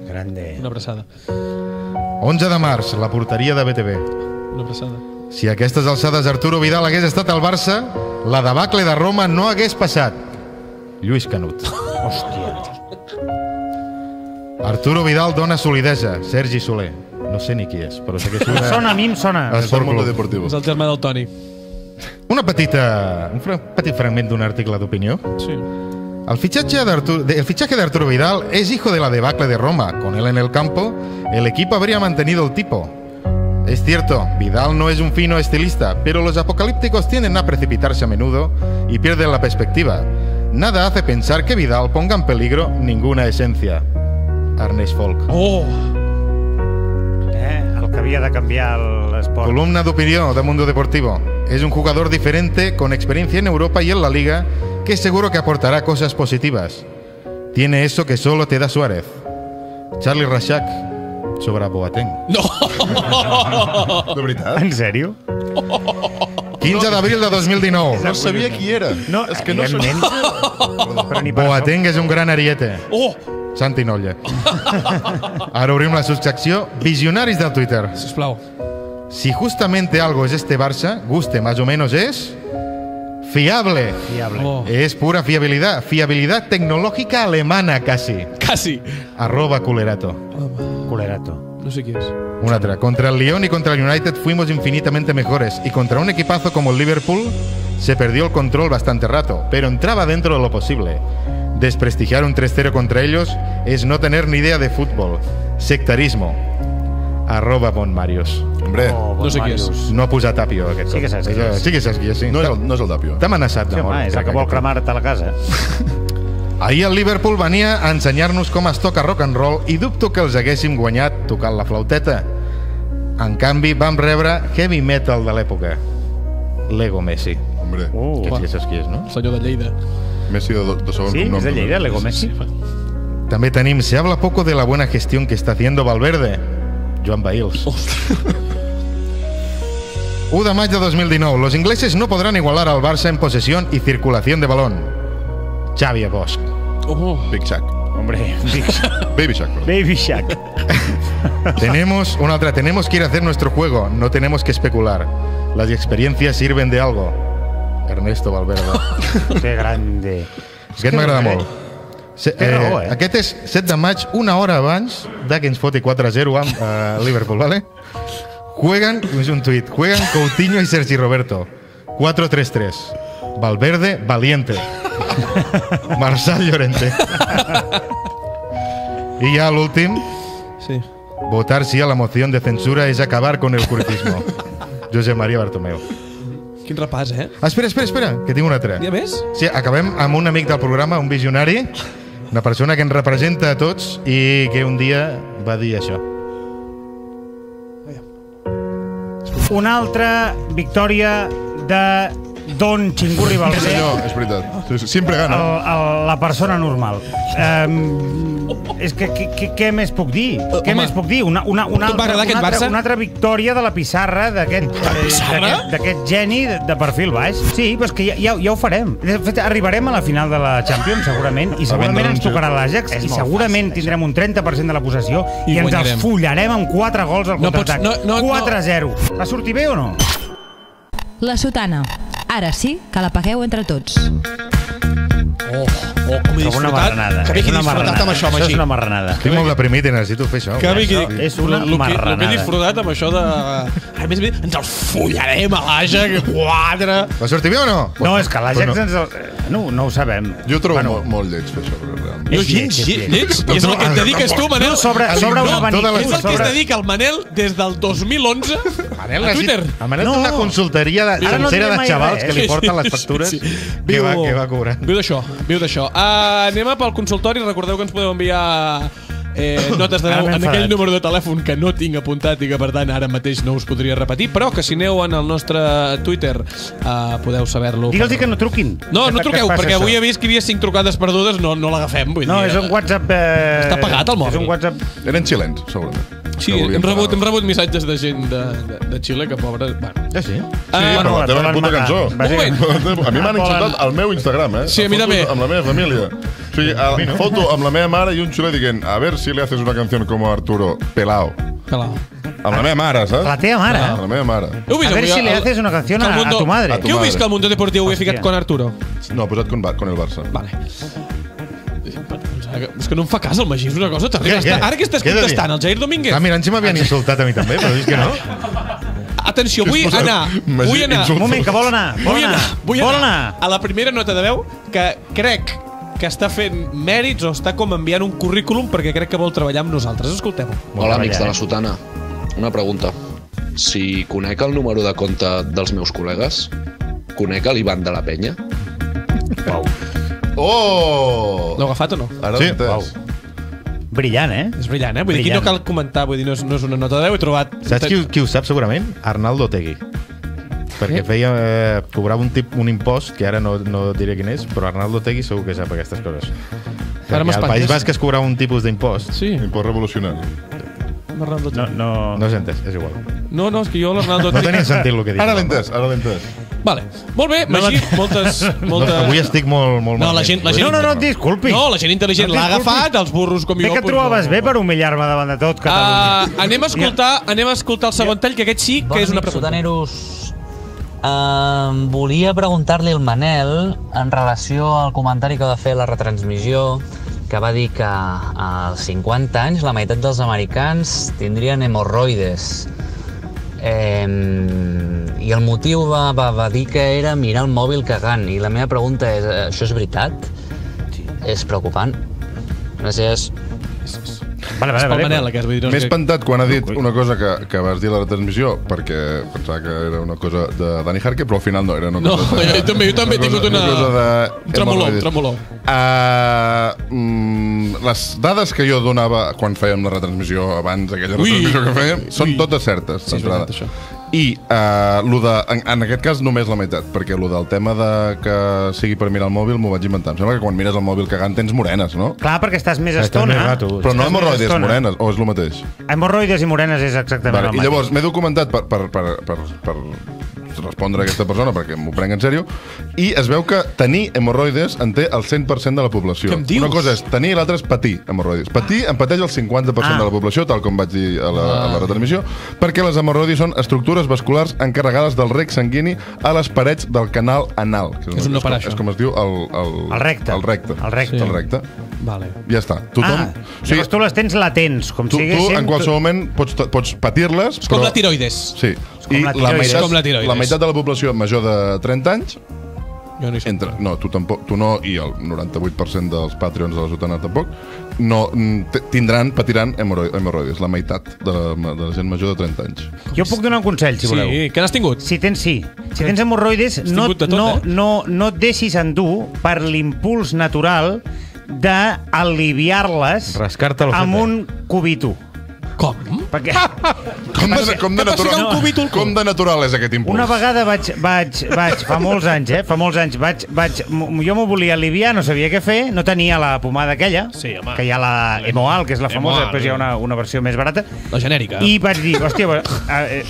Grande. Una abraçada. 11 de març, la porteria de BTV. Una abraçada. Si a aquestes alçades Arturo Vidal hagués estat al Barça, la debacle de Roma no hagués passat. Lluís Canut. <laughs> Hòstia. Arturo Vidal dona solidesa. Sergi Soler. No sé ni qui és, però sé que és una... Sona, a mi em sona. Es- És el Mundo Club. Deportivo. És el germà del Toni. Una petita, un fra- petit fragment d'un article d'opinió. Sí. El fichaje, de Artur- de- el fichaje de Arturo Vidal es hijo de la debacle de Roma. Con él en el campo, el equipo habría mantenido el tipo. Es cierto, Vidal no es un fino estilista, pero los apocalípticos tienden a precipitarse a menudo y pierden la perspectiva. Nada hace pensar que Vidal ponga en peligro ninguna esencia. Ernest Folk. Oh! Eh, el que havia de canviar l'esport. Columna de opinión de Mundo Deportivo. Es un jugador diferente, con experiencia en Europa y en la Liga, que seguro que aportará cosas positivas. Tiene eso que solo te da Suárez. Charlie Rashak sobre Boateng. <laughs> De veritat? En sèrio? 15 d'abril de 2019. No sabia qui era. No, és que no <laughs> per Boateng és un gran ariete. Oh! Santi Nolla. <laughs> Ara obrim la subsecció Visionaris del Twitter. Sisplau. Si justamente algo es este Barça, guste más o menos es... Fiable. Fiable. Oh, Es pura fiabilidad. Fiabilidad tecnológica alemana casi. quasi. Arroba culerato. Culerato. No sé qui és. Una otra. Contra el Lyon y contra el United fuimos infinitamente mejores. Y contra un equipazo como el Liverpool se perdió el control bastante rato, pero entraba dentro de lo posible. Desprestigiar un 3-0 contra ellos es no tener ni idea de fútbol. Sectarismo. Arroba Bon Marius. Hombre, Oh, No sé qui és. No ha posat Tapio, aquest Sí cop. que saps qui és. Sí que saps qui és, sí. no és el, no és el Tapio. T'ha amenaçat Sí, de mort. home, és el que vol cremar-te la casa. <laughs> Ahir el Liverpool venia a ensenyar-nos com es toca rock and roll i dubto que els haguéssim guanyat tocant la flauteta. En canvi, vam rebre heavy metal de l'època. Lego Messi. Hombre, Uh, Que sí saps qui és, no? El senyor de Lleida. Messi de, de segon sí, cognom. és de Lleida, l'Ego Messi. També tenim Se habla poco de la buena gestión que está haciendo Valverde. Joan Bails. 1 de maig de 2019. Los ingleses no podrán igualar al Barça en posesión y circulación de balón. Xavi Bosch. Oh, Big Shack. Hombre, Big Baby Shack. perdó. Baby Shack. <laughs> Tenemos una otra, tenemos que ir a hacer nuestro juego, no tenemos que especular. Las experiencias sirven de algo. Ernesto Valverde. <laughs> Que grande. Aquest m'agrada molt. Se, Té raó, eh? Aquest és 7 de maig, una hora abans de que ens foti 4-0 amb uh, Liverpool, ¿vale? Juegan, és un tuit, juegan Coutinho y Sergi Roberto. 4-3-3. Valverde, valiente. <laughs> Marçal Llorente. I ja l'últim, sí. votar sí a la moción de censura es acabar con el curtismo. Josep María Bartomeu. Quin repàs, eh? Ah, espera, espera, espera, que tinc una altra. Hi ha més? Sí, acabem amb un amic del programa, un visionari, una persona que ens representa a tots i que un dia va dir això. Una altra victòria de Don Xingurri Sí, <laughs> Valver, senyor, és veritat. Sí, sí, sempre el, gana. el, la persona normal. Um, és que, què més puc dir? què home. més puc dir? Una, una, una, altra, una, altra, Barça? una altra victòria de la pissarra d'aquest eh, d'aquest- geni de, de perfil baix. Sí, però és que ja, ja, ja ho farem. De fet, arribarem a la final de la Champions, segurament, i segurament ens tocarà l'Ajax, i segurament tindrem un 30% de la possessió, I i, ens guanyarem. els follarem amb 4 gols al contraatac. no, no, no. 4-0. Va sortir bé o no? La sotana. Ara sí que la pagueu entre tots. Com he disfrutat. marranada. Que una disfrutat marranada. amb això, Això és Magí. una marranada. Estic molt deprimit i necessito fer això. Que Això és una lo, lo, que, marranada. he disfrutat amb això de... A més ens el follarem a l'Ajax, quatre... Va sortir bé o no? No, és que l'Ajax Però ens... El... No, no ho sabem. Jo ho trobo Bueno. molt, molt lleig, fer això, però realment. No, És gens, lleig, lleig. lleig. I és el que et dediques tu, Manel. No, sobre, sobre No, una totes abanic. És el que es dedica el Manel des del 2011 <laughs> Manel, a Twitter. El Manel No. té una consultoria de, no sencera de xavals que li porten les factures que, va, que va cobrant. Viu d'això, viu d'això. Uh, anem a pel consultori. Recordeu que ens podeu enviar eh, notes de veu en aquell número de telèfon que no tinc apuntat i que per tant ara mateix no us podria repetir, però que si aneu en el nostre Twitter uh, podeu saber-lo. Digue'ls que no truquin. No, no Que- que truqueu, perquè això. avui he vist que hi havia 5 trucades perdudes, no, no l'agafem. vull No, dir, és un WhatsApp... Eh... Està apagat, el mòbil. És un WhatsApp... Eren xilens, segurament. Sí, hem rebut, hem rebut missatges de gent de, de, de Xile que, pobre... Bueno. Ja sí? Sí, Ah, però la teva volen puta matar. cançó. <laughs> A mi m'han insultat al meu Instagram, eh? Sí, a mi també. Amb la meva família. O sigui, a, foto amb la meva mare i un xuler dient a ver si le haces una canción como Arturo, pelao. Pelao. Amb la meva mare, saps? La teva mare? Amb la meva mare. Heu vist A ver avui si le haces una canción que el a- a tu madre. A tu Què heu vist que el Mundo Deportivo ho he ficat Hòstia. con Arturo? No, ha posat con, Ba- con el Barça. Vale. És que no em fa cas el Magí, és una cosa terrible. Què, què? Ara que estàs Què he de dir? contestant el Jair Domínguez, Estava mirant si m'havien insultat a mi també, però dius que no. <laughs> atenció, vull anar, Magí vull anar, insulta. Un moment, que vol anar. Vol vull anar. anar, vull Vol anar anar. a la primera nota de veu que crec que està fent mèrits o està com enviant un currículum perquè crec que vol treballar amb nosaltres. Escoltem-ho. Hola, amics de la Sotana. Una pregunta. Si conec el número de compte dels meus col·legues, conec l'Ivan de la Penya? Uau. Oh! L'heu agafat o no? Ara Sí, uau. Brillant, eh? És brillant, eh? Vull dir, aquí no Brillant. cal comentar, vull dir, no és, no és una nota de veu, he trobat... Saps qui, qui ho sap segurament? Arnaldo Tegui. Perquè feia, eh, cobrava un, tip, un impost, que ara no, no diré quin és, però Arnaldo Tegui segur que sap aquestes coses. Ara al. País Basc es cobrava un tipus d'impost. Sí, Impost revolucionari. l'Arnaldo No, no... No s'ha entès, és igual. No, no, és que jo l'Arnaldo... No tenia sentit el que dic. Ara l'he entès, ara l'he entès. Vale. Molt bé, Magí, moltes... No, moltes... avui estic molt, molt No, la gent, la gent... No, no, no, disculpi. No, la gent intel·ligent No l'ha agafat, els burros com Bé jo... que et trobaves no. bé per humillar-me davant de tot, Catalunya. Uh, anem a escoltar, anem a escoltar el segon tall, que aquest sí que és una pregunta. Sotaneros. Uh, volia preguntar-li al Manel en relació al comentari que va fer la retransmissió que va dir que als 50 anys la meitat dels americans tindrien hemorroides. Eh, I el motiu va, va, va dir que era mirar el mòbil cagant. I la meva pregunta és, això és veritat? Sí. És preocupant? Gràcies. Vale, És pel Manel, aquest, vull dir, no M'he que... espantat quan ha dit una cosa que, que vas dir a la transmissió perquè pensava que era una cosa de Dani Harke, però al final no, era una No, cosa... de, <laughs> jo també, jo també he tingut una... cosa de Un tremolor, tremolor. Uh, mm, les dades que jo donava quan fèiem la retransmissió abans d'aquella Ui, retransmissió que fèiem són ui. totes certes Sí, és d'entrada. I uh, lo de, en, en aquest cas només la meitat perquè lo del tema de que sigui per mirar el mòbil m'ho vaig inventar em sembla que quan mires el mòbil cagant tens morenes, no? Clar, perquè estàs més Estàs estona. més rato. però no hemorroides, estona. morenes, o és el mateix? Hemorroides i morenes és exactament Vale, el I mateix. llavors m'he documentat per, per, per, per, per respondre a aquesta persona perquè m'ho prenc en sèrio i es veu que tenir hemorroides en té el 100% de la població. Una cosa és tenir i l'altra és patir hemorroides. Patir em pateix el 50% Ah. de la població, tal com vaig dir a la, a la retransmissió, perquè les hemorroides són estructures vasculars encarregades del rec sanguini a les parets del canal anal. Que És un no com, és com es diu el, el, El recte. El recte. El recte. El recte. Vale. Ja està. Tothom... Ah, llavors tu les tens latents, com tu, tu en qualsevol moment pots, pots patir-les, És com però... la tiroides. Sí. com I la meitat, És com la tiroides. la meitat de la població major de 30 anys Jo no hi soc. entre, no, tu tampoc, tu no, i el 98% dels Patreons de la Sotana tampoc, no, tindran, patiran hemorroi- hemorroides, la meitat de la, de la gent major de 30 anys. Jo puc donar un consell, si voleu. Sí, què n'has tingut? Si tens, sí. Si tens hemorroides, no, tot, no, eh? no, no et deixis endur per l'impuls natural d'aliviar-les amb un cubito. Com? Perquè Com de, com de, un cubito natural, al cul? com de natural és aquest impuls? una vegada vaig, vaig, vaig, fa molts anys, eh? Fa molts anys, vaig, vaig, jo m'ho volia aliviar, no sabia què fer, no tenia la pomada aquella, Sí, home. que hi ha la Emoal, que és la famosa, Emoal, després hi ha eh. una, una versió més barata, La genèrica. i vaig dir, hòstia, eh,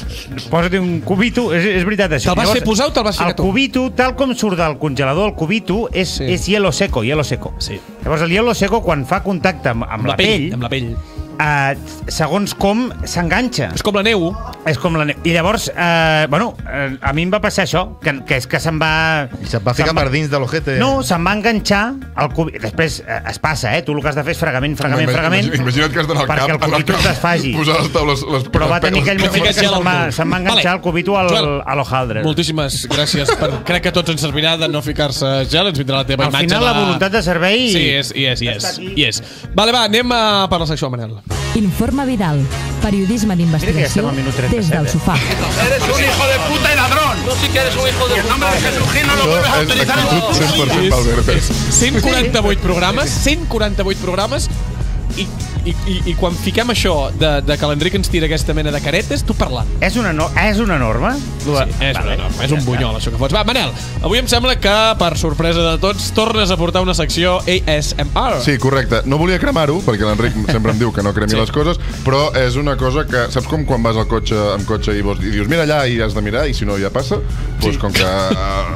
posa-te un cubito, és, és veritat això. Te'l vas fer posar o te'l vas ficar el tu? cubito, tal com surt del congelador, el cubito és, Sí. és hielo seco, hielo seco. Sí. Llavors el hielo seco, quan fa contacte amb, amb, la, pell, Amb la pell. Eh, segons com s'enganxa. És com la neu. És com la neu. I llavors, eh, bueno, eh, a mi em va passar això, que, que és que se'n va... I se't va ficar se'n per dins de l'ojete. No, se'n va enganxar el cubi... Després eh, es passa, eh? Tu el que has de fer és fregament, fregament, Imagina- fregament. Imagina't que has d'anar al perquè cap, el al cubito cap, es desfaci. Posar les taules... Les, Però va tenir aquell moment que se'n al va, se'n va enganxar Vale. el cubito al, Joel, a l'hojaldre. Moltíssimes gràcies. Per, <laughs> crec que tots ens servirà de no ficar-se gel. Ens vindrà la teva Al imatge. final de... la voluntat de servei... Sí, és, i és, i és, i és. Vale, va, anem a per la secció, Manel. Informe Vidal. Periodisme d'investigació estem al minut 37, des del eh? sofà. Eres un hijo de puta y ladrón. No si que eres un hijo de puta. El nombre de Jesús Gil no lo vuelves a utilizar en actitud 100% Valverde. 148 programes, 148 programes i, i, i, i quan fiquem això de, de que l'Enric ens tira aquesta mena de caretes, tu parlant. És una, no... és una norma? Sí, és, una norma, és un bunyol, això que fots. Va, Manel, avui em sembla que, per sorpresa de tots, tornes a portar una secció ASMR. Sí, correcte. No volia cremar-ho, perquè l'Enric sempre em diu que no cremi Sí. sí. les coses, però és una cosa que... Saps com quan vas al cotxe amb cotxe i, vols, i dius, mira allà i has de mirar, i si no ja passa? Doncs pues com que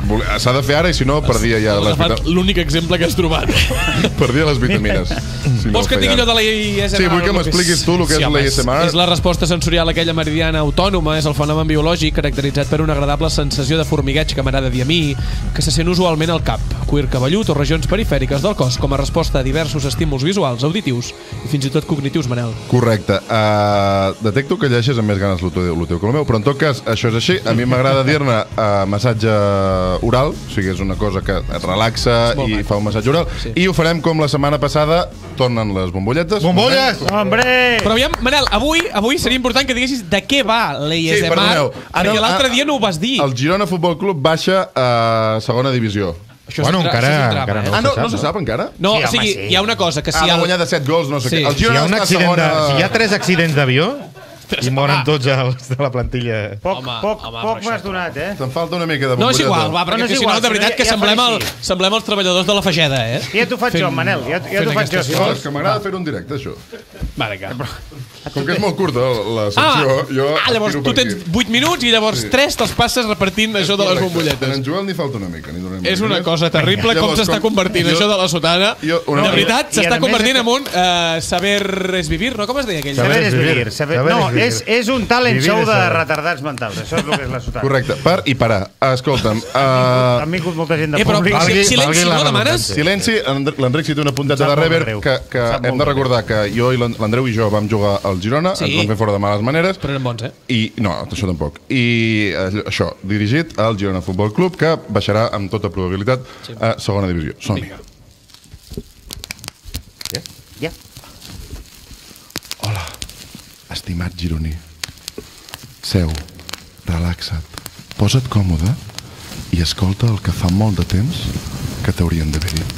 vol- s'ha de fer ara, i si no, perdia ja les, agafat vita... l'únic exemple que has trobat. <laughs> perdia les vitamines. Si no Vols que et digui feia allò de ara. la ASMR? Sí, vull que m'expliquis tu el que és home, l'ASMR. És la resposta sensorial aquella meridiana autònoma, és el fenomen biològic caracteritzat per una agradable sensació de formigueig que m'agrada dir a mi, que se sent usualment al cap, cuir cabellut o regions perifèriques del cos com a resposta a diversos estímuls visuals, auditius i fins i tot cognitius, Manel. Correcte. Uh, detecto que llegeixes amb més ganes el teu, el teu que el meu, però en tot cas, això és així. A mi m'agrada dir-ne uh, massatge oral, o sigui, és una cosa que et relaxa i maco. fa un massatge oral. Sí. I ho farem com la setmana passada, tornen les bombolletes. Bombolles! Hombre! Però aviam, Manel, avui, avui seria important que diguessis de què va l'ASMR, perdoneu. perquè Ara- l'altre dia no ho vas dir. El Girona Futbol Club baixa a segona divisió. Això és Bueno, un encara- això és un drama, encara eh? no. Ah, no, se sap, no se sap encara? No, Sí, o sigui, home, sí. hi ha una cosa, que si ah, el... va guanyar de 7 gols, no sé Sí. què. El Si hi ha un accident de, segona... si hi ha tres accidents d'avió, I moren tots els de la plantilla. Poc, Home, poc, home, poc m'has donat, eh? Te'n falta una mica de No, és bombolleta. igual, va, perquè No, si no, de veritat ja- que ja semblem, el, semblem els treballadors de la Fageda, eh? Ja t'ho faig jo, Manel, ja, ja fent t'ho faig jo, No, vols. és que m'agrada fer-ho en directe, això. Va, vinga. Com que és molt curta la Ah, secció, jo ah, llavors tu tens aquí. 8 minuts i llavors Sí. 3 te'ls passes repartint això de les bombolletes. En Joel n'hi falta una mica. N'hi donem És una cosa terrible com s'està convertint jo- això de la sotana. jo- una de veritat, s'està convertint en un uh, saber es vivir, no? Com es deia aquell? Saber és vivir. Saber No, és és, un talent show de saber. retardats mentals. Això és el que és la sotana. Correcte, per i parar. Escolta'm, Ha uh, vingut molta gent de Eh, però públic. Valgui- silenci, valgui no demanes? silenci, En- l'Enric si té una punteta de greu. que, que hem de recordar que jo i l'An- l'Andreu i jo vam jugar al Girona, Sí. ens vam fer fora de males maneres, Però eren bons, eh? i no, això tampoc. I eh, això, dirigit al Girona Futbol Club, que baixarà amb tota probabilitat a segona divisió. Som-hi. Ja. Hola, estimat gironí. Seu, relaxa't, posa't còmode i escolta el que fa molt de temps que t'haurien d'haver dit.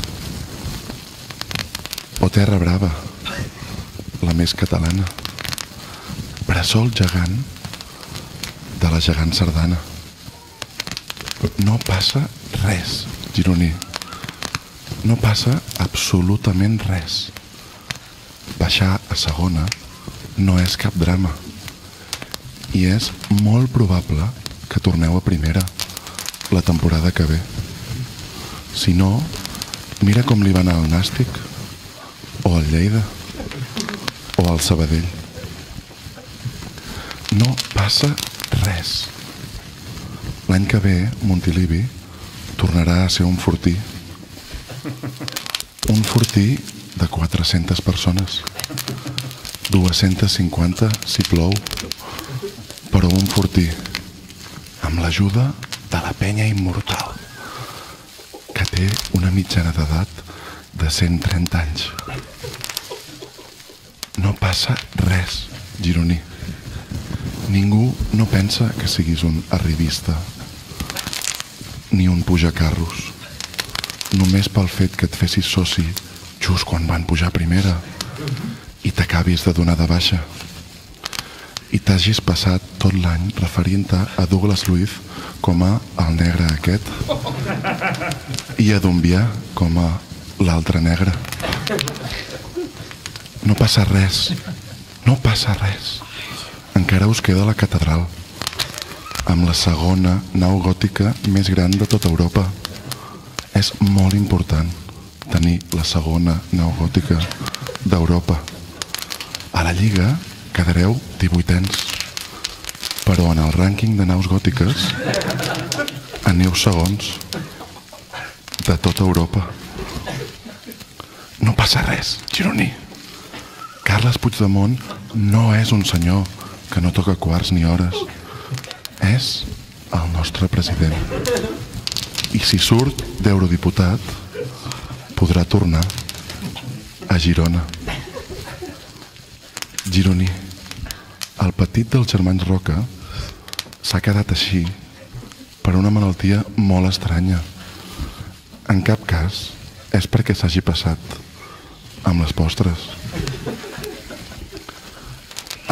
O Terra Brava, la més catalana. Bressol gegant de la gegant sardana. No passa res, gironí. No passa absolutament res. Baixar a segona no és cap drama. I és molt probable que torneu a primera la temporada que ve. Si no, mira com li va anar al Nàstic, o al Lleida, o al Sabadell. No passa res. L'any que ve, Montilivi tornarà a ser un fortí. Un fortí de 400 persones. 250 si plou. Però un fortí amb l'ajuda de la penya immortal que té una mitjana d'edat de 130 anys. No passa res, gironí. Ningú no pensa que siguis un arribista ni un pujacarros. Només pel fet que et fessis soci just quan van pujar a primera i t'acabis de donar de baixa i t'hagis passat tot l'any referint-te a Douglas Luiz com a el negre aquest i a Dumbià com a l'altre negre. No passa res. No passa res. Encara us queda la catedral amb la segona nau gòtica més gran de tota Europa. És molt important tenir la segona nau gòtica d'Europa. A la Lliga quedareu 18ens, però en el rànquing de naus gòtiques aneu segons de tota Europa. No passa res, gironí. Carles Puigdemont no és un senyor que no toca quarts ni hores. És el nostre president. I si surt d'eurodiputat, podrà tornar a Girona. Gironí, el petit dels germans Roca s'ha quedat així per una malaltia molt estranya. En cap cas és perquè s'hagi passat amb les postres.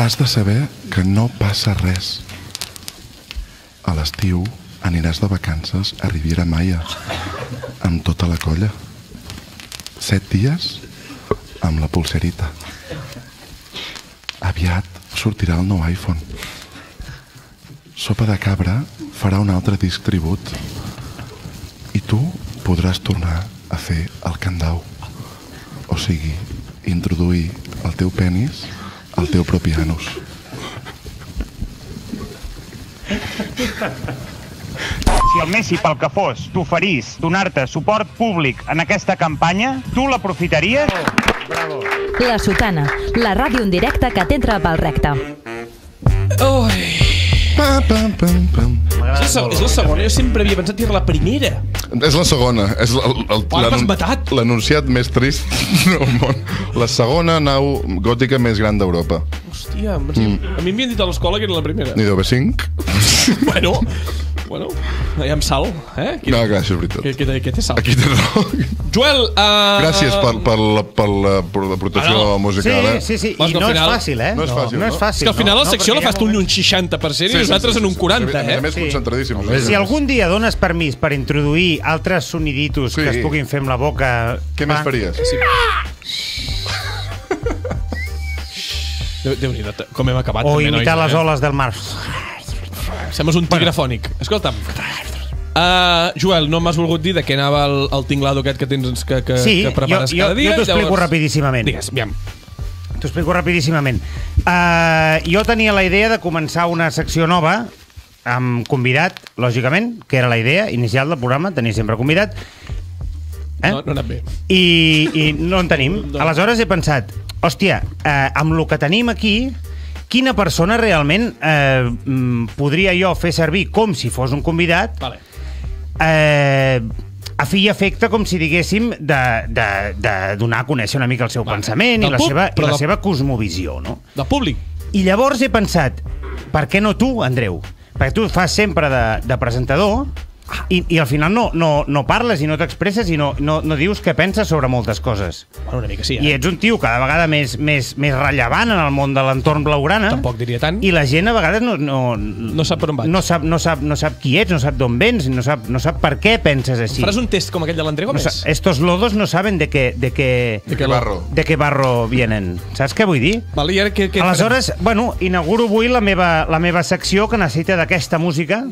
Has de saber que no passa res. A l'estiu aniràs de vacances a Riviera Maya amb tota la colla. Set dies amb la pulserita. Aviat sortirà el nou iPhone. Sopa de cabra farà un altre disc tribut i tu podràs tornar a fer el candau. O sigui, introduir el teu penis al teu propi anus. Si el Messi, pel que fos, t'oferís donar-te suport públic en aquesta campanya, tu l'aprofitaries? Bravo. La Sotana, la ràdio en directe que t'entra pel recte. Ui, Pam, pam, pam, pam. és la, és la segona, jo sempre havia pensat que era la primera. És la segona. És el, el, m'has l'anun- matat. l'anunciat més trist <laughs> del món. La segona nau gòtica més gran d'Europa. Hòstia, mm. a mi m'havien dit a l'escola que era la primera. N'hi deu haver cinc. bueno, <laughs> Bueno, hi ha sal, eh? Qui, No, gràcies, és veritat. que, que, té- sal. Aquí té raó. Joel, uh... Gràcies per, per, la, per, la, per la protecció Ah, no. musical, eh? Sí, sí, sí. I no és final- fàcil, eh? No és fàcil, no, no? és fàcil. És que al final no, la secció no, la fas tu en un moments- 60% i nosaltres en un 40, A eh? més, Sí. Si algun dia dones permís per introduir altres soniditos Sí. que es puguin fer amb la boca... Què més faries? Déu, Déu nhi com hem acabat. O també, imitar nois, les eh? oles del mar. Sembles un tigre fònic. Escolta'm. Uh, Joel, no m'has volgut dir de què anava el, el tinglado aquest que tens que, que, Sí, que prepares jo, jo, cada dia. jo t'ho explico rapidíssimament. Digues, aviam. T'ho explico rapidíssimament. Uh, jo tenia la idea de començar una secció nova amb convidat, lògicament, que era la idea inicial del programa, tenir sempre convidat. Eh? No, no ha anat bé. I, i no en tenim. Aleshores he pensat, hòstia, eh, amb el que tenim aquí, quina persona realment eh, mm, podria jo fer servir com si fos un convidat Vale. eh, a fi i efecte, com si diguéssim, de, de, de donar a conèixer una mica el seu Vale. pensament i la, pub, seva, i la del- seva cosmovisió, no? Del públic. I llavors he pensat, per què no tu, Andreu? Perquè tu fas sempre de, de presentador i, i al final no, no, no parles i no t'expresses i no, no, no dius què penses sobre moltes coses. Bueno, una mica sí, I eh? ets un tio cada vegada més, més, més rellevant en el món de l'entorn blaugrana. Tampoc diria tant. I la gent a vegades no, no, No sap per on vaig. no, sap, no, sap, no sap qui ets, no sap d'on vens, no sap, no sap per què penses així. Faràs un test com aquell de l'André No Gómez? sa- estos lodos no saben de qué, de qué, De Que barro. de qué barro vienen. Saps què vull dir? Vale, i ara què, què Aleshores, bueno, inauguro avui la meva, la meva secció que necessita d'aquesta música.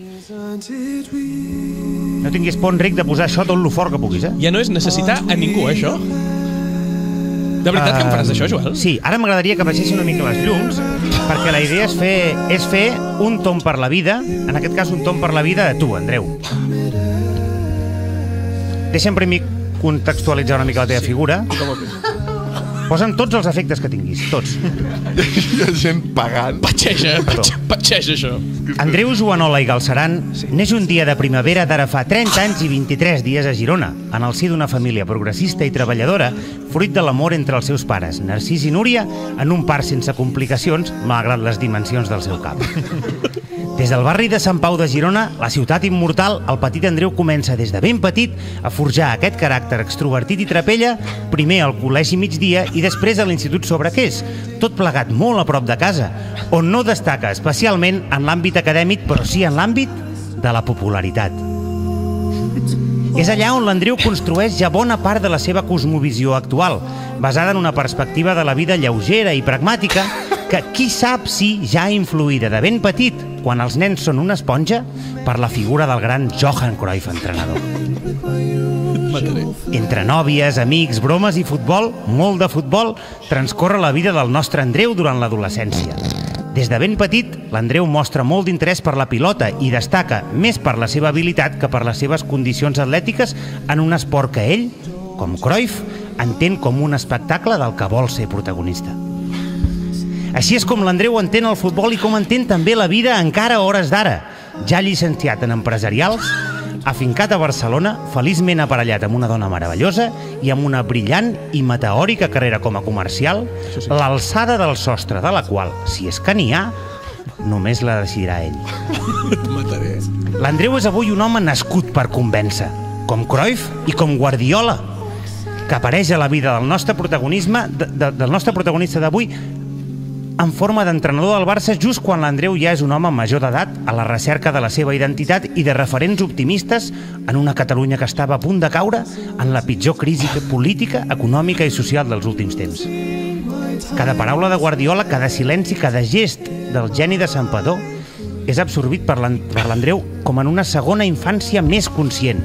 No tinguis por, Enric, de posar això tot lo fort que puguis, eh? Ja no és necessitar a ningú, eh, això? De veritat que em faràs això, Joel? Sí, ara m'agradaria que baixessin una mica les llums, perquè la idea és fer, és fer un tom per la vida, en aquest cas un tom per la vida de tu, Andreu. Deixa'm primer contextualitzar una mica la teva figura. Posa'm tots els efectes que tinguis, tots. Hi ha gent pagant. Patxeja, patxe, patxeja, això. Andreu Joanola i Galceran neix un dia de primavera d'ara fa 30 anys i 23 dies a Girona, en el si d'una família progressista i treballadora, fruit de l'amor entre els seus pares, Narcís i Núria, en un parc sense complicacions, malgrat les dimensions del seu cap. Des del barri de Sant Pau de Girona, la ciutat immortal, el petit Andreu comença des de ben petit a forjar aquest caràcter extrovertit i trapella, primer al col·legi migdia i després a l'Institut Sobrequés, tot plegat molt a prop de casa, on no destaca especialment en l'àmbit acadèmic, però sí en l'àmbit de la popularitat. És allà on l'Andreu construeix ja bona part de la seva cosmovisió actual, basada en una perspectiva de la vida lleugera i pragmàtica que qui sap si ja influïda de ben petit, quan els nens són una esponja, per la figura del gran Johan Cruyff entrenador. Entre nòvies, amics, bromes i futbol, molt de futbol, transcorre la vida del nostre Andreu durant l'adolescència. Des de ben petit, l'Andreu mostra molt d'interès per la pilota i destaca més per la seva habilitat que per les seves condicions atlètiques en un esport que ell, com Cruyff, entén com un espectacle del que vol ser protagonista. Així és com l'Andreu entén el futbol i com entén també la vida encara a hores d'ara. Ja llicenciat en empresarials, afincat a Barcelona, feliçment aparellat amb una dona meravellosa i amb una brillant i meteòrica carrera com a comercial, l'alçada del sostre de la qual, si és que n'hi ha, només la decidirà ell. <laughs> L'Andreu és avui un home nascut per convèncer, com Cruyff i com Guardiola, que apareix a la vida del nostre protagonisme, de, de, del nostre protagonista d'avui en forma d'entrenador del Barça just quan l'Andreu ja és un home major d'edat a la recerca de la seva identitat i de referents optimistes en una Catalunya que estava a punt de caure en la pitjor crisi política, econòmica i social dels últims temps. Cada paraula de Guardiola, cada silenci, cada gest del geni de Santpedor és absorbit per l'Andreu com en una segona infància més conscient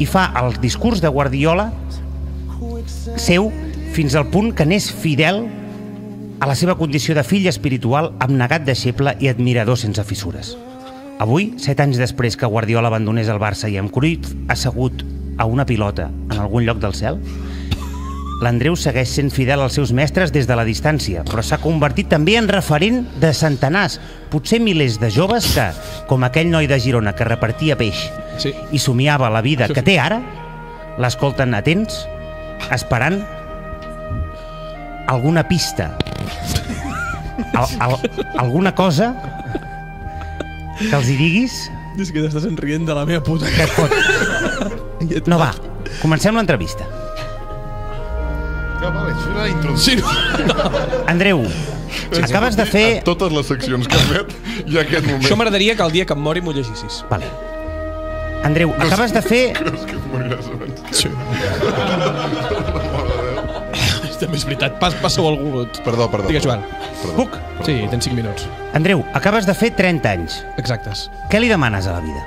i fa el discurs de Guardiola seu fins al punt que n'és fidel a la seva condició de fill espiritual, abnegat deixeble i admirador sense fissures. Avui, set anys després que Guardiola abandonés el Barça i amb Cruyff assegut a una pilota en algun lloc del cel, l'Andreu segueix sent fidel als seus mestres des de la distància, però s'ha convertit també en referent de centenars, potser milers de joves que, com aquell noi de Girona que repartia peix Sí. i somiava la vida que té ara, l'escolten atents, esperant alguna pista, al, al, alguna cosa que els hi diguis És que t'estàs enrient de la meva puta et fot? <laughs> No, va, comencem l'entrevista. Ja, vale, això era la introducció. Sí, no. Andreu, acabes de fer... A totes les seccions que has fet i aquest moment. Això m'agradaria que el dia que em mori m'ho llegissis. Vale. Andreu, acabes de fer... Creus que et moriràs abans? Sí. <laughs> També és veritat. Pas, passa-ho algú. Perdó, perdó. Digues, Joan. Perdó. Puc? Sí, tens 5 minuts. Andreu, acabes de fer 30 anys. Exactes. Què li demanes a la vida?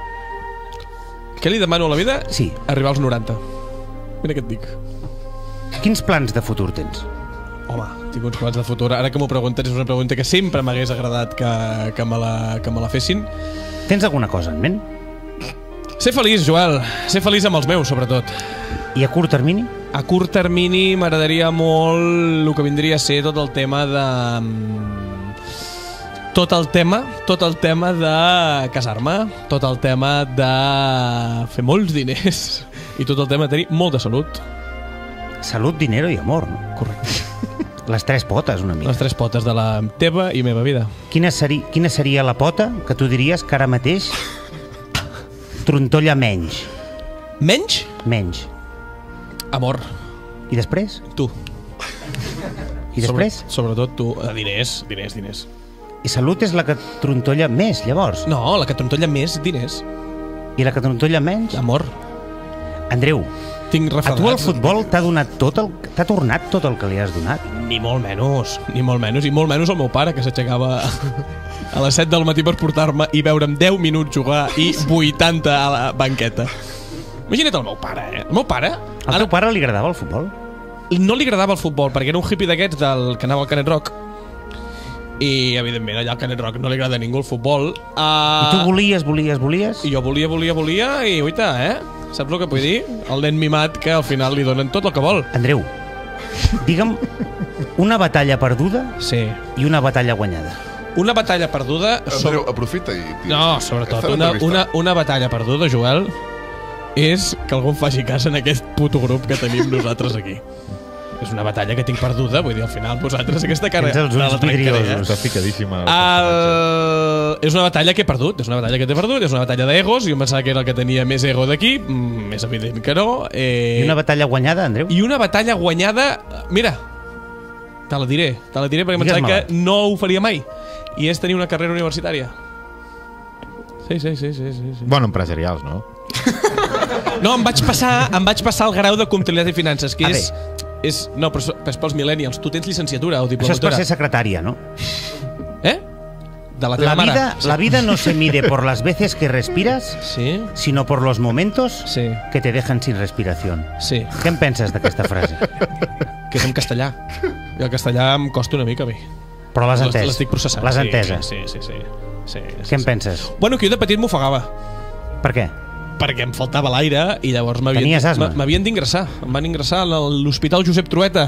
Què li demano a la vida? Sí. Arribar als 90. Mira què et dic. Quins plans de futur tens? Home, tinc uns plans de futur. Ara que m'ho preguntes, és una pregunta que sempre m'hagués agradat que, que, me la, que me la fessin. Tens alguna cosa en ment? Ser feliç, Joel. Ser feliç amb els meus, sobretot. I a curt termini? A curt termini m'agradaria molt el que vindria a ser tot el tema de... mm, Tot el tema, tot el tema de casar-me, tot el tema de fer molts diners i tot el tema de tenir molta salut. Salut, dinero i amor, no? Correcte. Les tres potes, una mica. Les tres potes de la teva i meva vida. Quina, seri... Quina seria la pota que tu diries que ara mateix trontolla menys? Menys? Menys. Amor. I després? Tu. I després? Sobre, sobretot tu. Eh, Diners, diners, diners. I salut és la que trontolla més, llavors? No, la que trontolla més, diners. I la que trontolla menys? Amor. Andreu, Tinc a tu el futbol t'ha donat tot el... t'ha tornat tot el que li has donat? Ni molt menys, ni molt menys. I molt menys el meu pare, que s'aixecava a les 7 del matí per portar-me i veure'm 10 minuts jugar i 80 a la banqueta. Imagina't el meu pare, eh? El meu pare... Al teu pare li agradava el futbol? no li agradava el futbol perquè era un hippie d'aquests del que anava al Canet Rock i evidentment allà al Canet Rock no li agrada a ningú el futbol uh, I tu volies, volies, volies? i jo volia, volia, volia i uita, eh? Saps el que vull dir? El nen mimat que al final li donen tot el que vol. Andreu, digue'm una batalla perduda Sí. i una batalla guanyada. Una batalla perduda... Andreu, aprofita i... No, sobretot, una, una, una batalla perduda, Joel, és que algú em faci cas en aquest puto grup que tenim nosaltres aquí. És una batalla que tinc perduda, vull dir, al final vosaltres aquesta cara... Tens els la ulls vidriosos. Està ficadíssima. El... És una batalla que he perdut, és una batalla que t'he perdut, és una batalla d'egos, jo em pensava que era el que tenia més ego d'aquí, mm, és evident que no. Eh... I una batalla guanyada, Andreu? I una batalla guanyada... Mira, te la diré, te la diré perquè pensava que no ho faria mai. I és tenir una carrera universitària. Sí, sí, sí, sí, sí. sí. Bueno, empresarials, no? <laughs> No, em vaig passar, em vaig passar el grau de comptabilitat i finances, que Ah, és, és... No, però és per als millennials. Tu tens llicenciatura o Això és per diplomatura. ser secretària, no? Eh? De la teva La mare. vida, la vida no se <laughs> mide por las veces que respiras, Sí, sino por los momentos sí, que te dejan sin respiración. sí. Què en penses d'aquesta frase? <laughs> Que és en castellà. I el castellà em costa una mica a mi. Però l'has entès? L'estic processant. L'has sí, entesa? Sí, sí, sí. sí, sí Què en sí. penses? Bueno, que jo de petit m'ofegava. Per què? Perquè em faltava l'aire i llavors m'havien d'ingressar. Em van ingressar a l'Hospital Josep Trueta.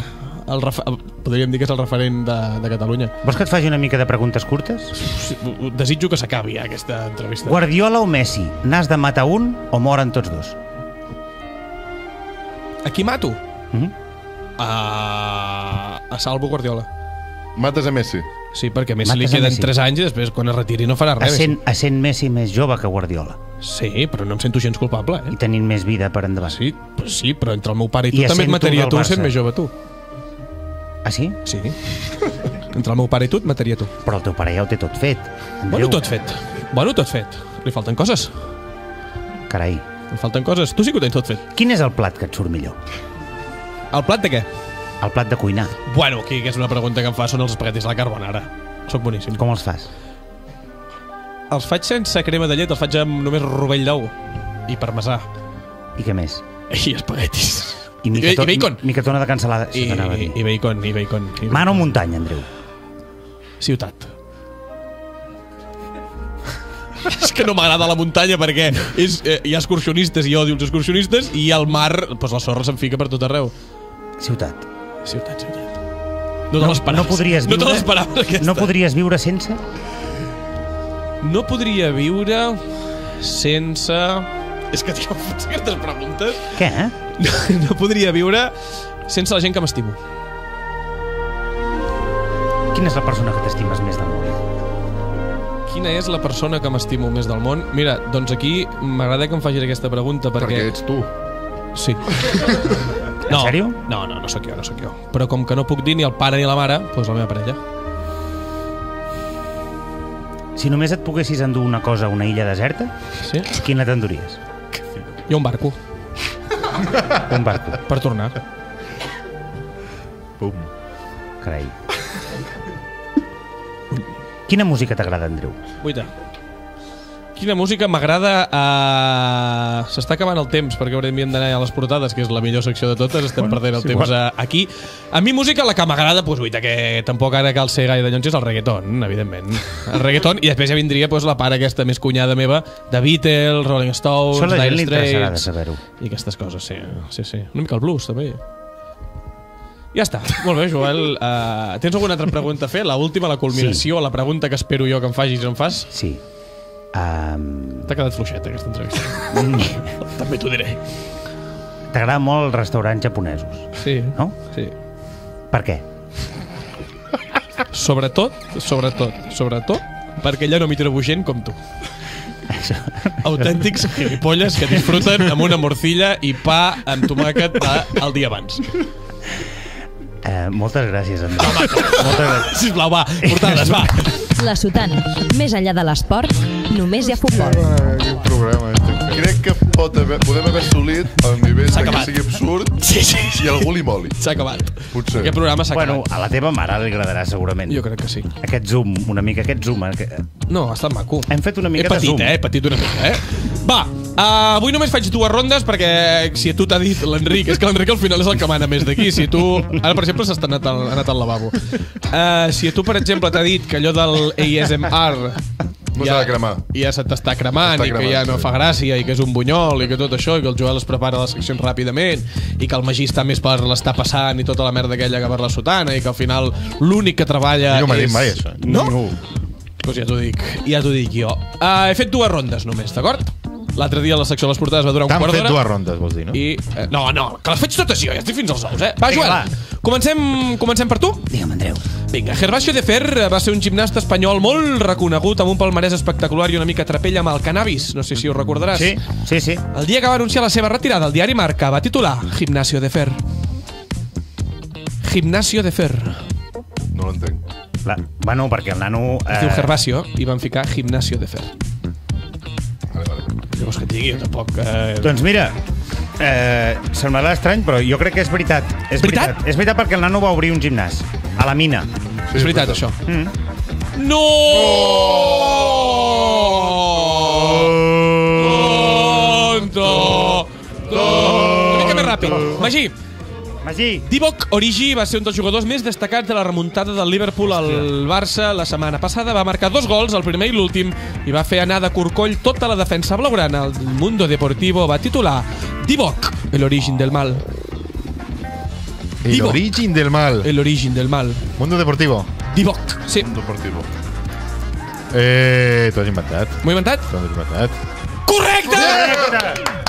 El refer... Podríem dir que és el referent de, de Catalunya. Vols que et faci una mica de preguntes curtes? Sí, Desitjo que s'acabi ja, aquesta entrevista. Guardiola o Messi, n'has de matar un o moren tots dos? A qui mato? Mhm. A, a Salvo Guardiola. Mates a Messi. Sí, perquè a Messi li Mates a queden Messi. 3 anys i després quan es retiri no farà res. Essent, essent Messi més jove que Guardiola Sí, però no em sento gens culpable, eh? i tenint més vida per endavant. Sí, però sí, però entre el meu pare i tu I també et mataria tu, sent més jove tu. Ah, sí? Sí. entre el meu pare i tu et mataria tu. Però el teu pare ja ho té tot fet. Bueno, Andreu, tot fet. Bueno, tot fet. Li falten coses. Carai. Li falten coses. Tu sí que ho tens tot fet. Quin és el plat que et surt millor? El plat de què? El plat de cuinar. Bueno, aquí que és una pregunta que em fa són els espaguetis a la carbonara. Soc boníssim. Com els fas? Els faig sense crema de llet, els faig amb només rovell d'ou i parmesà. I què més? I espaguetis. I, I, i bacon. Micatona de cansalada. I, dir. I bacon, i bacon. I bacon. Mar o muntanya, Andreu? Ciutat. és que no m'agrada la muntanya perquè és, eh, hi ha excursionistes i odio els excursionistes i al mar doncs la sorra se'm fica per tot arreu. Ciutat. Ciutat, ciutat. No te No, l'esperaves. no podries No te viure- l'esperaves, aquesta. No podries viure sense? No podria viure sense... És que, tio, <laughs> em fas aquestes preguntes... Què, eh? No, <laughs> no podria viure sense la gent que m'estimo. Quina és la persona que t'estimes més del món? Quina quina és la persona que m'estimo més del món? Mira, doncs aquí m'agrada que em facis aquesta pregunta perquè... Perquè ets tu. Sí. <laughs> En sèrio? No, no, no sóc jo, no sóc jo. Però com que no puc dir ni el pare ni la mare, doncs la meva parella. Si només et poguessis endur una cosa a una illa deserta, Sí? quina t'enduries? I un barco, <laughs> Un barco. per tornar. Pum. Carai. Quina música t'agrada, Andreu? Guaita. Quina música m'agrada... Uh... S'està acabant el temps perquè hauríem d'anar a les portades, que és la millor secció de totes. Estem bueno, perdent el és temps igual. uh, aquí. A mi música la que m'agrada, doncs, guaita, que tampoc ara cal ser gaire llonys, és el reggaeton, evidentment. El reggaeton, i després ja vindria doncs, la part aquesta més cunyada meva de Beatles, Rolling Stones, Això Dire de Straits... I aquestes coses, sí. sí, sí. Una mica el blues, també. Ja està. Molt bé, Joel. Uh, tens alguna altra pregunta a fer? La última, la culminació, sí. la pregunta que espero jo que em facis em fas. Sí. Um, T'ha quedat fluixeta, aquesta entrevista. <laughs> També t'ho diré. T'agrada molt els restaurants japonesos, Sí. no? Sí. Per què? Sobretot, sobretot, sobretot, perquè allà no m'hi trobo gent com tu. Autèntics gilipolles que disfruten amb una morcilla i pa amb tomàquet el dia abans. Uh, moltes gràcies, Andreu. moltes gràcies. Sisplau, va, portades, va. La Sotana. Més enllà de l'esport, només hi ha futbol. Quin programa estem fent. Crec que pot haver, podem haver assolit el nivell de que acabat. sigui absurd Sí, sí, sí. i algú li moli. S'ha acabat. Potser. Aquest programa s'ha Bueno, acabat. a la teva mare li agradarà segurament. Jo crec que sí. Aquest zoom, una mica aquest zoom. eh, que- No, ha estat maco. Hem fet una He mica de patit, zoom. eh? He patit una mica, eh? Va, uh, avui només faig dues rondes perquè si a tu t'ha dit l'Enric, és que l'Enric al final és el que mana més d'aquí. Si tu... Ara, per exemple, s'està anat, al, anat al lavabo. Uh, si a tu, per exemple, t'ha dit que allò del ASMR No s'ha de cremar. ja se t'està cremant S'està i que cremant, ja no sí. fa gràcia i que és un bunyol i que tot això i que el Joel es prepara les seccions ràpidament i que el Magí està més per l'estar passant i tota la merda aquella que per la sotana i que al final l'únic que treballa No m'ha dit és... mai, això. No? Doncs ja t'ho dic, ja t'ho dic jo. Uh, he fet dues rondes només, d'acord? L'altre dia la secció de les portades va durar un T'han quart fet d'hora. dues rondes, vols dir, no? I, eh, no, no, que les faig totes jo, ja estic fins als ous, eh? Va, Vinga, comencem, comencem per tu? Digue'm, Andreu. Vinga, Gervasio de Fer va ser un gimnasta espanyol molt reconegut amb un palmarès espectacular i una mica trapella amb el cannabis. No sé si ho recordaràs. Sí, sí, sí. El dia que va anunciar la seva retirada, el diari Marca va titular Gimnasio de Fer. Gimnasio de Fer. No l'entenc. La, bueno, perquè el nano... Es diu Gervasio i van ficar Gimnasio de Fer. Vale. Llavors que et digui, jo tampoc... Eh... Doncs mira, eh, se'm va estrany, però jo crec que és veritat. És Veritat? És veritat perquè el nano va obrir un gimnàs. A la mina. Sí, és veritat, això. Mm. No! Tonto! Una mica més ràpid. Magí, Magí, Divock Origi va ser un dels jugadors més destacats de la remuntada del Liverpool al Barça la setmana passada. Va marcar dos gols, el primer i l'últim, i va fer anar de corcoll tota la defensa blaugrana. El Mundo Deportivo va titular Divock, el origen del mal. El origen del mal. El origen del mal. Mundo deportivo. Divock, sí. Deportivo. Eh, t'ho has inventat. M'ho he inventat? T'ho has inventat. Correcte! correcte.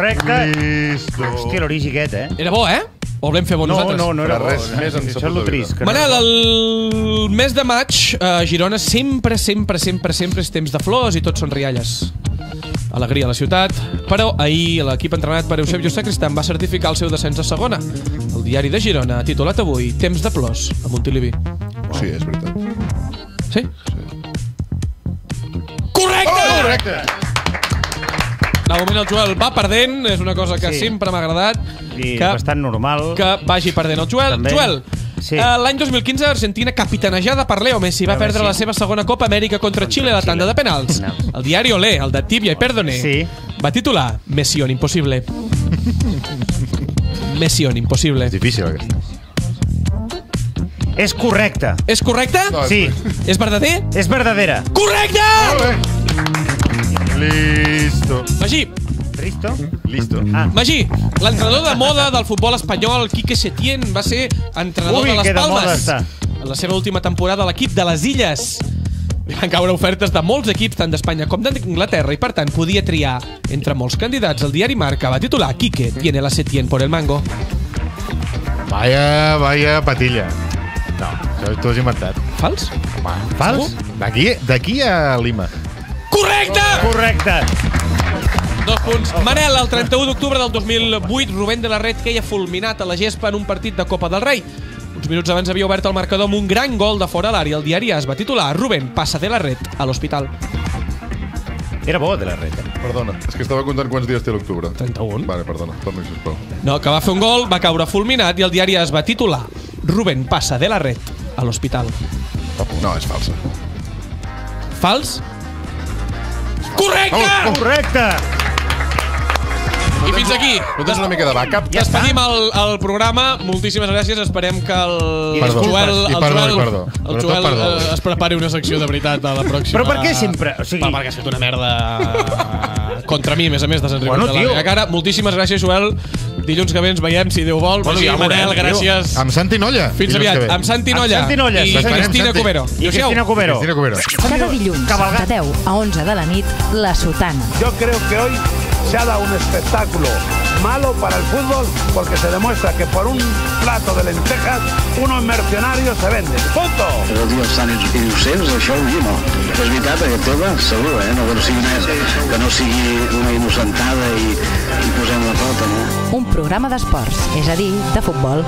Correcte. Listo. Hòstia, l'origi aquest, eh? Era bo, eh? O el vam fer bo No, nosaltres? no, no era Però bo. res més en sa Això és lo puta trist. que Manel, el mes de maig a Girona sempre, sempre, sempre, sempre és temps de flors i tot són rialles. Alegria a la ciutat, però ahir l'equip entrenat per Eusebio Sacristán va certificar el seu descens a segona. El diari de Girona ha titulat avui Temps de flors a Montilivi. Sí, és veritat. Sí? Correcte! Oh, Correcte. De moment el Joel va perdent, és una cosa que Sí. sempre m'ha agradat. I que, bastant normal. que vagi perdent el Joel. També. Joel, Sí. eh, l'any 2015 Argentina capitanejada per Leo Messi va perdre Messi. la seva segona Copa Amèrica contra, Xile a la tanda de penals. Penals. El diari Olé, el de Tibia i Perdone, Sí. va titular Mession impossible. <laughs> Mession impossible. És difícil, aquesta. És correcte. És correcte? No, Sí, És verdader? és verdadera. Correcte! Listo. Magí, Risto? Listo. Ah, Magí, l'entrenador de moda del futbol espanyol, Quique Setién, va ser entrenador Ui, de les que de moda Palmes. està. En la seva última temporada a l'equip de les Illes. Li van caure ofertes de molts equips, tant d'Espanya com d'Anglaterra, i per tant podia triar entre molts candidats. El diari Marca va titular Quique tiene la Setién por el mango. Vaya, vaya patilla. No, això t'ho has inventat. Fals? Home, fals? D'aquí d'aquí a Lima. Correcte! Correcte. Dos punts. Manel, el 31 d'octubre del 2008, Rubén de la Red queia fulminat a la gespa en un partit de Copa del Rei. Uns minuts abans havia obert el marcador amb un gran gol de fora l'àrea. El diari es va titular Rubén passa de la Red a l'hospital. Era bo de la reta. Perdona, és que estava comptant quants dies té l'octubre. 31. Vale, perdona, torna, sisplau. No, que va fer un gol, va caure fulminat i el diari es va titular Rubén passa de la Red a l'hospital. No, és falsa. Fals? Correcte! Correcte. I fins aquí. No tens una mica de backup? Ja. Despedim el, el programa. Moltíssimes gràcies. Esperem que el, I el perdó. Joel, I el perdó, Joel, i perdó. el Joel perdó. eh, es prepari una secció de veritat a la pròxima. Però per què sempre? O sigui- Va, perquè has fet una merda contra mi, a més a més, de Sant Bueno, Ricard de la meva cara. Moltíssimes gràcies, Joel. Dilluns que ve ens veiem, si Déu vol. Bueno, Així, ja Manel, gràcies. Amb Santi Nolla. Fins aviat. Amb Santi Amb Nolla Santi Nolla, i. Cristina. Cubero. I. Cristina Cubero. Cristina Cubero. Cada dilluns, Cabalgat. de 10 a 11 de la nit, La Sotana. Yo creo que hoy se ha dado un espectáculo malo para el fútbol porque se demuestra que por un plato de lentejas unos mercenarios se venden. ¡Punto! Però dius tan innocents, això ho diu, no. És veritat, aquest tema, segur, eh? No, que, no sigui una, que no sigui una innocentada i, i posem la pota, no? Un programa d'esports, és a dir, de futbol.